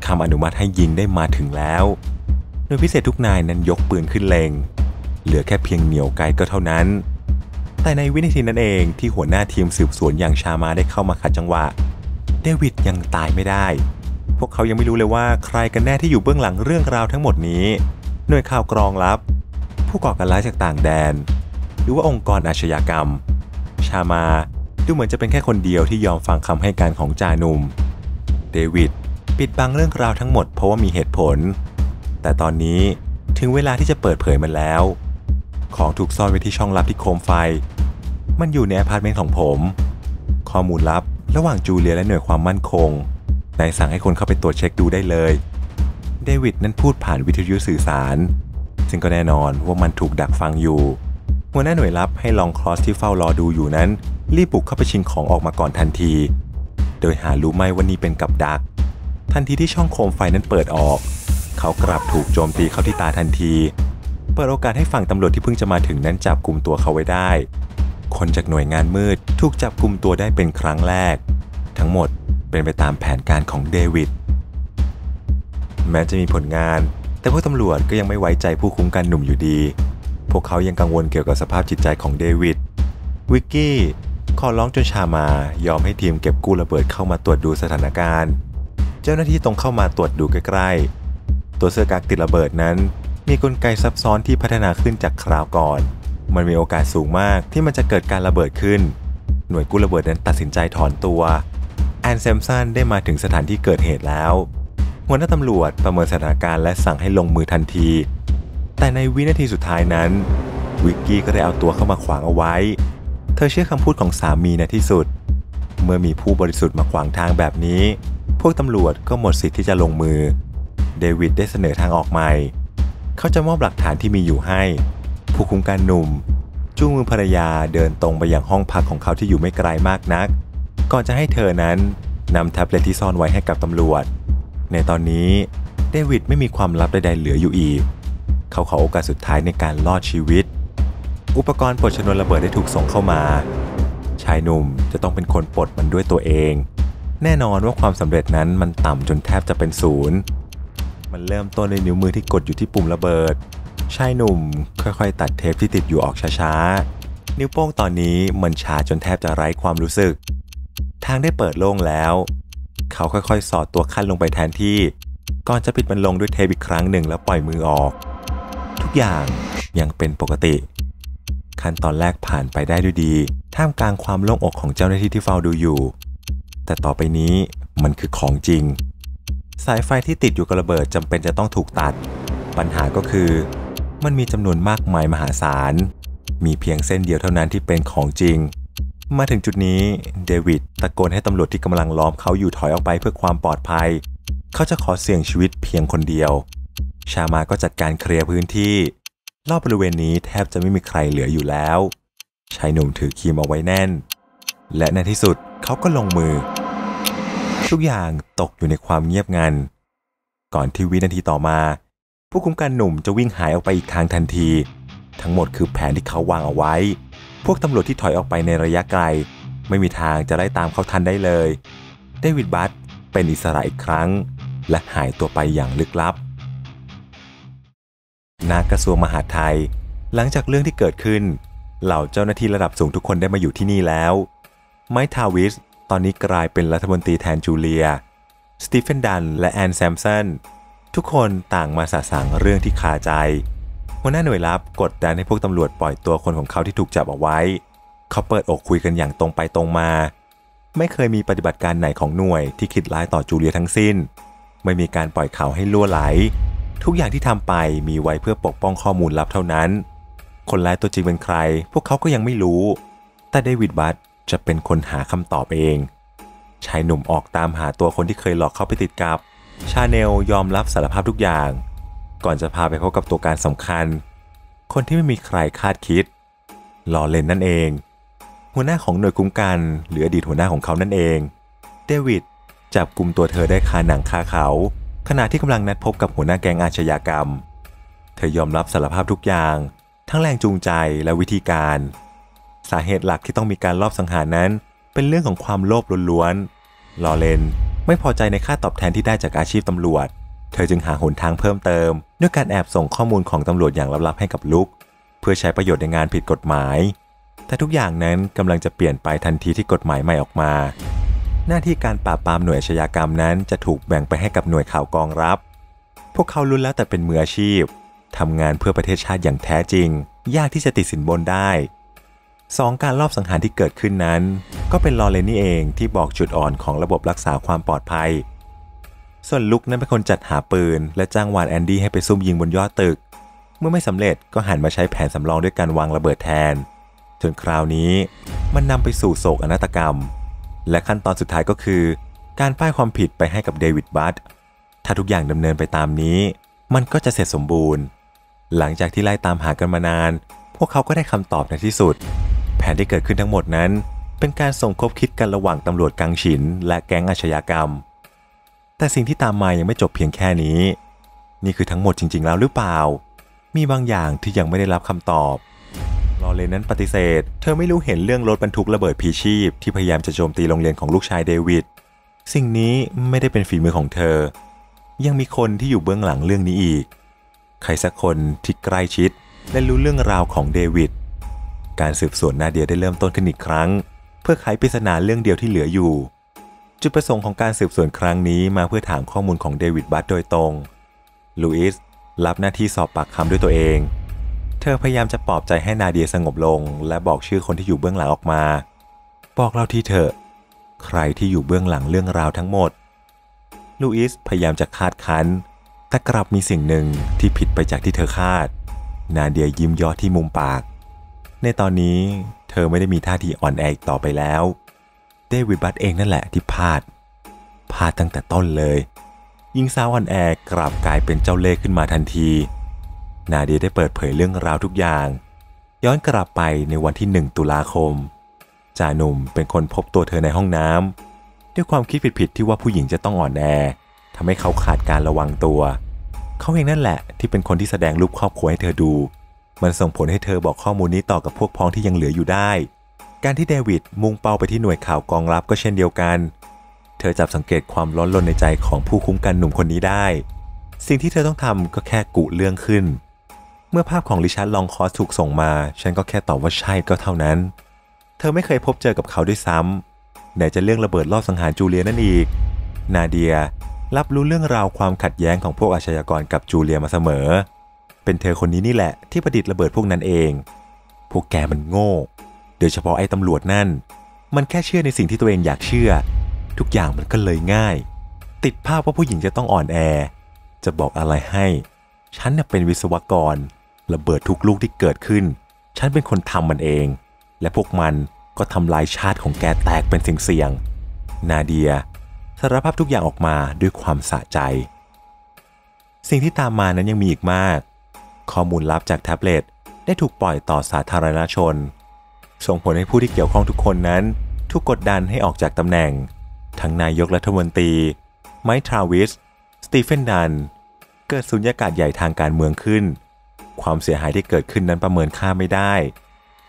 คำอนุมัติให้ยิงได้มาถึงแล้วโดยพิเศษทุกนายนั้นยกปืนขึ้นเลงเหลือแค่เพียงเหนียวไกลก็เท่านั้น แต่ในวินาทีนั้นเองที่หัวหน้าทีมสืบสวนอย่างชามาได้เข้ามาขัดจังหวะ เดวิดยังตายไม่ได้ พวกเขายังไม่รู้เลยว่าใครกันแน่ที่อยู่เบื้องหลังเรื่องราวทั้งหมดนี้ หน่วยข่าวกรองลับ ผู้ก่อการร้ายจากต่างแดน หรือว่าองค์กรอาชญากรรม ชามาดูเหมือนจะเป็นแค่คนเดียวที่ยอมฟังคำให้การของจาหนุ่มเดวิดปิดบังเรื่องราวทั้งหมดเพราะว่ามีเหตุผล แต่ตอนนี้ถึงเวลาที่จะเปิดเผยมันแล้ว ของถูกซ่อนไว้ที่ช่องลับที่โคมไฟ มันอยู่ในอพาร์ตเมนต์ของผม ข้อมูลลับ ระหว่างจูเลียและหน่วยความมั่นคงนายสั่งให้คนเข้าไปตรวจเช็คดูได้เลย เดวิดนั้นพูดผ่านวิทยุสื่อสาร ซึ่งก็แน่นอนว่ามันถูกดักฟังอยู่ หัวหน้าหน่วยลับให้ลองครอสที่เฝ้ารอดูอยู่นั้น รีบบุกเข้าไปชิงของออกมาก่อนทันที โดยหารู้ไม่ว่านี่เป็นกับดัก ทันทีที่ช่องโคมไฟนั้นเปิดออก เขากลับถูกโจมตีเข้าที่ตาทันที เปิดโอกาสให้ฝั่งตำรวจที่เพิ่งจะมาถึงนั้นจับกลุ่มตัวเขาไว้ได้ คนจากหน่วยงานมืดถูกจับกลุ่มตัวได้เป็นครั้งแรก ทั้งหมดเป็นไปตามแผนการของเดวิดแม้จะมีผลงาน แต่พวกตำรวจก็ยังไม่ไว้ใจผู้คุ้มกันหนุ่มอยู่ดี พวกเขายังกังวลเกี่ยวกับสภาพจิตใจของเดวิดวิกกี้ขอร้องจนชามายอมให้ทีมเก็บกู้ระเบิดเข้ามาตรวจดูสถานการณ์ เจ้าหน้าที่ตรงเข้ามาตรวจดูใกล้ๆ ตัวเสื้อกั๊กติดระเบิดนั้น มีกลไกซับซ้อนที่พัฒนาขึ้นจากคราวก่อน มันมีโอกาสสูงมากที่มันจะเกิดการระเบิดขึ้น หน่วยกู้ระเบิดนั้นตัดสินใจถอนตัว แอนแซมสันได้มาถึงสถานที่เกิดเหตุแล้ว หัวหน้าตำรวจประเมินสถานการณ์และสั่งให้ลงมือทันที แต่ในวินาทีสุดท้ายนั้น วิกกี้ก็ได้เอาตัวเข้ามาขวางเอาไว้ เธอเชื่อคำพูดของสามีในที่สุด เมื่อมีผู้บริสุทธิ์มาขวางทางแบบนี้ พวกตำรวจก็หมดสิทธิ์ที่จะลงมือ เดวิดได้เสนอทางออกใหม่ เขาจะมอบหลักฐานที่มีอยู่ให้ ผู้คุมการหนุ่มจูงมือภรรยาเดินตรงไปยังห้องพักของเขาที่อยู่ไม่ไกลมากนัก ก่อนจะให้เธอนั้นนำแท็บเล็ตที่ซ่อนไว้ให้กับตำรวจ ในตอนนี้เดวิดไม่มีความลับใดๆเหลืออยู่อีก เขาขอโอกาสสุดท้ายในการรอดชีวิต อุปกรณ์ปลดชนวนระเบิดได้ถูกส่งเข้ามา ชายหนุ่มจะต้องเป็นคนปลดมันด้วยตัวเอง แน่นอนว่าความสำเร็จนั้นมันต่ำจนแทบจะเป็นศูนย์มันเริ่มต้นด้วยนิ้วมือที่กดอยู่ที่ปุ่มระเบิด ชายหนุ่มค่อยๆ ตัดเทปที่ติดอยู่ออกช้าๆ นิ้วโป้งตอนนี้มันชาจนแทบจะไร้ความรู้สึก ทางได้เปิดโล่งแล้ว เขาค่อยๆ สอดตัวขั้นลงไปแทนที่ ก่อนจะปิดมันลงด้วยเทปอีกครั้งหนึ่งแล้วปล่อยมือออก ทุกอย่างยังเป็นปกติ ขั้นตอนแรกผ่านไปได้ด้วยดี ท่ามกลางความโล่งอกของเจ้าหน้าที่ที่เฝ้าดูอยู่ แต่ต่อไปนี้มันคือของจริง สายไฟที่ติดอยู่กับระเบิดจำเป็นจะต้องถูกตัด ปัญหาก็คือ มันมีจำนวนมากมายมหาศาล มีเพียงเส้นเดียวเท่านั้นที่เป็นของจริง มาถึงจุดนี้เดวิดตะโกนให้ตำรวจที่กำลังล้อมเขาอยู่ถอยออกไปเพื่อความปลอดภัย เขาจะขอเสี่ยงชีวิตเพียงคนเดียว ชามาก็จัดการเคลียร์พื้นที่ รอบบริเวณนี้แทบจะไม่มีใครเหลืออยู่แล้ว ชายหนุ่มถือครีมเอาไว้แน่น และในที่สุดเขาก็ลงมือ ทุกอย่างตกอยู่ในความเงียบงัน ก่อนที่วินาทีต่อมา ผู้คุมการหนุ่มจะวิ่งหายออกไปอีกทางทันที ทั้งหมดคือแผนที่เขาวางเอาไว้ พวกตำรวจที่ถอยออกไปในระยะไกล ไม่มีทางจะไล่ตามเขาทันได้เลย เดวิดบัตเป็นอิสระอีกครั้ง และหายตัวไปอย่างลึกลับนากระทรวงมหาดไทย หลังจากเรื่องที่เกิดขึ้น เหล่าเจ้าหน้าที่ระดับสูงทุกคนได้มาอยู่ที่นี่แล้ว ไมค์ทาวิสตอนนี้กลายเป็นรัฐมนตรีแทนจูเลีย สตีเฟนดันและแอนแซมสัน ทุกคนต่างมาสะสางเรื่องที่คาใจ หัวหน้าหน่วยลับกดดันให้พวกตำรวจปล่อยตัวคนของเขาที่ถูกจับเอาไว้ เขาเปิดอกคุยกันอย่างตรงไปตรงมา ไม่เคยมีปฏิบัติการไหนของหน่วยที่คิดร้ายต่อจูเลียทั้งสิ้น ไม่มีการปล่อยข่าวให้ล่วไหล ทุกอย่างที่ทำไปมีไว้เพื่อปกป้องข้อมูลลับเท่านั้น คนร้ายตัวจริงเป็นใคร พวกเขาก็ยังไม่รู้ แต่เดวิดบัตจะเป็นคนหาคำตอบเอง ชายหนุ่มออกตามหาตัวคนที่เคยหลอกเขาไปติดกับ ชาแนลยอมรับสารภาพทุกอย่าง ก่อนจะพาไปพบกับตัวการสำคัญ คนที่ไม่มีใครคาดคิดลอเรนนั่นเอง หัวหน้าของหน่วยคุ้มกัน หรืออดีตหัวหน้าของเขานั่นเอง เดวิดจับกลุ่มตัวเธอได้คาหนังคาเขา ขณะที่กำลังนัดพบกับหัวหน้าแก๊งอาชญากรรม เธอยอมรับสารภาพทุกอย่าง ทั้งแรงจูงใจและวิธีการ สาเหตุหลักที่ต้องมีการลอบสังหารนั้น เป็นเรื่องของความโลภล้วนๆลอเลน ไม่พอใจในค่าตอบแทนที่ได้จากอาชีพตำรวจ เธอจึงหาหนทางเพิ่มเติม ด้วยการแอบส่งข้อมูลของตำรวจอย่างลับๆให้กับลุก เพื่อใช้ประโยชน์ในงานผิดกฎหมาย แต่ทุกอย่างนั้นกำลังจะเปลี่ยนไปทันทีที่กฎหมายใหม่ออกมา หน้าที่การปราบปรามหน่วยอาชญากรรมนั้นจะถูกแบ่งไปให้กับหน่วยข่าวกองรับ พวกเขาลุ้นแล้วแต่เป็นมืออาชีพทำงานเพื่อประเทศชาติอย่างแท้จริง ยากที่จะติดสินบนได้ สองการลอบสังหารที่เกิดขึ้นนั้น ก็เป็นลอเรนนี่เองที่บอกจุดอ่อนของระบบรักษาความปลอดภัย ส่วนลุกนั้นเป็นคนจัดหาปืน และจ้างวานแอนดี้ให้ไปซุ่มยิงบนยอดตึก เมื่อไม่สำเร็จก็หันมาใช้แผนสำรองด้วยการวางระเบิดแทน จนคราวนี้มันนำไปสู่โศกอนาฏกรรม และขั้นตอนสุดท้ายก็คือ การป้ายความผิดไปให้กับเดวิดบัตถ้าทุกอย่างดำเนินไปตามนี้ มันก็จะเสร็จสมบูรณ์ หลังจากที่ไล่ตามหากันมานาน พวกเขาก็ได้คำตอบในที่สุด แผนที่เกิดขึ้นทั้งหมดนั้น เป็นการส่งคบคิดกันระหว่างตำรวจกังฉิน และแก๊งอาชญากรรม แต่สิ่งที่ตามมายังไม่จบเพียงแค่นี้ นี่คือทั้งหมดจริง ๆ แล้วหรือเปล่า มีบางอย่างที่ยังไม่ได้รับคำตอบลอเลนนั้นปฏิเสธ เธอไม่รู้เห็นเรื่องรถบรรทุกระเบิดพีชีพ ที่พยายามจะโจมตีโรงเรียนของลูกชายเดวิด สิ่งนี้ไม่ได้เป็นฝีมือของเธอ ยังมีคนที่อยู่เบื้องหลังเรื่องนี้อีก ใครสักคนที่ใกล้ชิด และรู้เรื่องราวของเดวิด การสืบสวนนาเดียได้เริ่มต้นขึ้นอีกครั้ง เพื่อไขปริศนาเรื่องเดียวที่เหลืออยู่ จุดประสงค์ของการสืบสวนครั้งนี้มาเพื่อถามข้อมูลของเดวิดบัตโดยตรง ลูอิสรับหน้าที่สอบปากคำด้วยตัวเอง เธอพยายามจะปลอบใจให้นาเดียสงบลง และบอกชื่อคนที่อยู่เบื้องหลังออกมา บอกเราที่เถอะ ใครที่อยู่เบื้องหลังเรื่องราวทั้งหมด ลูอิสพยายามจะคาดคั้น แต่กลับมีสิ่งหนึ่งที่ผิดไปจากที่เธอคาด นาเดียยิ้มย่อที่มุมปาก ในตอนนี้เธอไม่ได้มีท่าทีอ่อนแออีกต่อไปแล้ว เดวิดบัตเองนั่นแหละที่พลาดพลาดตั้งแต่ต้นเลยหญิงสาวอ่อนแอกลับกลายเป็นเจ้าเล่ห์ขึ้นมาทันที นาเดียได้เปิดเผยเรื่องราวทุกอย่าง ย้อนกลับไปในวันที่ 1 ตุลาคม จ่าหนุ่มเป็นคนพบตัวเธอในห้องน้ำด้วยความคิดผิดๆที่ว่าผู้หญิงจะต้องอ่อนแอทำให้เขาขาดการระวังตัวเเขาเองนั่นแหละ ที่เป็นคนที่แสดงรูปครอบครัวให้เธอดู มันส่งผลให้เธอบอกข้อมูลนี้ต่อกับพวกพ้องที่ยังเหลืออยู่ได้ การที่เดวิดมุ่งเป้าไปที่หน่วยข่าวกองลับก็เช่นเดียวกัน เธอจับสังเกตความร้อนรนในใจของผู้คุ้มกันหนุ่มคนนี้ได้ สิ่งที่เธอต้องทำก็แค่กุเรื่องขึ้น เมื่อภาพของลิชาร์ดลองคอสถูกส่งมา ฉันก็แค่ตอบว่าใช่ก็เท่านั้น เธอไม่เคยพบเจอกับเขาด้วยซ้ำไหนจะเรื่องระเบิดรอบสังหารจูเลียนั่นอีก นาเดีย รับรู้เรื่องราวความขัดแย้งของพวกอาชญากรกับจูเลียมาเสมอ เป็นเธอคนนี้นี่แหละที่ประดิษฐ์ระเบิดพวกนั้นเอง พวกแกมันโง่ โดยเฉพาะไอ้ตำรวจนั่น มันแค่เชื่อในสิ่งที่ตัวเองอยากเชื่อ ทุกอย่างมันก็เลยง่าย ติดภาพว่าผู้หญิงจะต้องอ่อนแอ จะบอกอะไรให้ ฉันเน่ยเป็นวิศวกร ระเบิดทุกลูกที่เกิดขึ้น ฉันเป็นคนทำมันเอง และพวกมันก็ทำลายชาติของแกแตกเป็นสิ่งเสี่ยงนาเดีย สารภาพทุกอย่างออกมาด้วยความสะใจ สิ่งที่ตามมานั้นยังมีอีกมาก ข้อมูลลับจากแท็บเล็ตได้ถูกปล่อยต่อสาธารณชน ส่งผลให้ผู้ที่เกี่ยวข้องทุกคนนั้น ถูกกดดันให้ออกจากตำแหน่ง ทั้งนายกรัฐมนตรี ไมค์ทราวิส สตีเฟนดัน เกิดสุญญากาศใหญ่ทางการเมืองขึ้น ความเสียหายที่เกิดขึ้นนั้นประเมินค่าไม่ได้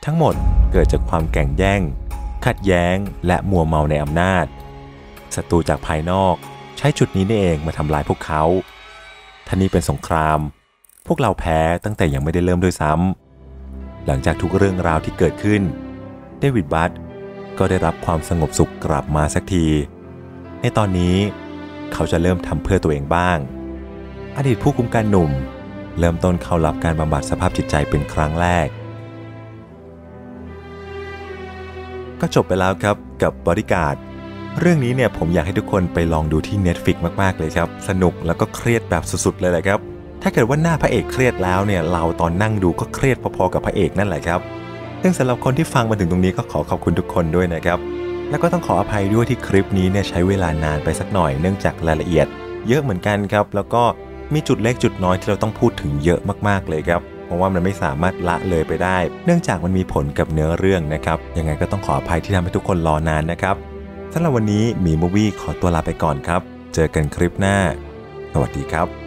ทั้งหมดเกิดจากความแก่งแย่ง ขัดแย้ง และมัวเมาในอำนาจ ศัตรูจากภายนอก ใช้จุดนี้นี่เองมาทำลายพวกเขาท่านี้เป็นสงคราม พวกเราแพ้ตั้งแต่ยังไม่ได้เริ่มด้วยซ้ำหลังจากทุกเรื่องราวที่เกิดขึ้น เดวิดบัตก็ได้รับความสงบสุขกลับมาสักที ในตอนนี้เขาจะเริ่มทำเพื่อตัวเองบ้าง อดีตผู้คุมการหนุ่ม เริ่มต้นเข้ารับการบำบัดสภาพจิตใจเป็นครั้งแรก ก็จบไปแล้วครับกับบริการ เรื่องนี้เนี่ยผมอยากให้ทุกคนไปลองดูที่ Netflix มาก ๆ เลยครับ สนุกแล้วก็เครียดแบบสุด ๆ เลยแหละครับ ถ้าเกิดว่าหน้าพระเอกเครียดแล้วเนี่ยเราตอนนั่งดูก็เครียดพอๆกับพระเอกนั่นแหละครับซึ่งสำหรับคนที่ฟังมาถึงตรงนี้ก็ขอขอบคุณทุกคนด้วยนะครับแล้วก็ต้องขออภัยด้วยที่คลิปนี้เนี่ยใช้เวลานานไปสักหน่อยเนื่องจากรายละเอียด เยอะเหมือนกันครับ แล้วก็มีจุดเล็กจุดน้อยที่เราต้องพูดถึงเยอะมากๆเลยครับเพราะว่ามันไม่สามารถละเลยไปได้ เนื่องจากมันมีผลกับเนื้อเรื่องนะครับยังไงก็ต้องขออภัยที่ทำให้ทุกคนรอนานนะครับ สำหรับวันนี้มีมูวี่ขอตัวลาไปก่อนครับ เจอกันคลิปหน้า สวัสดีครับ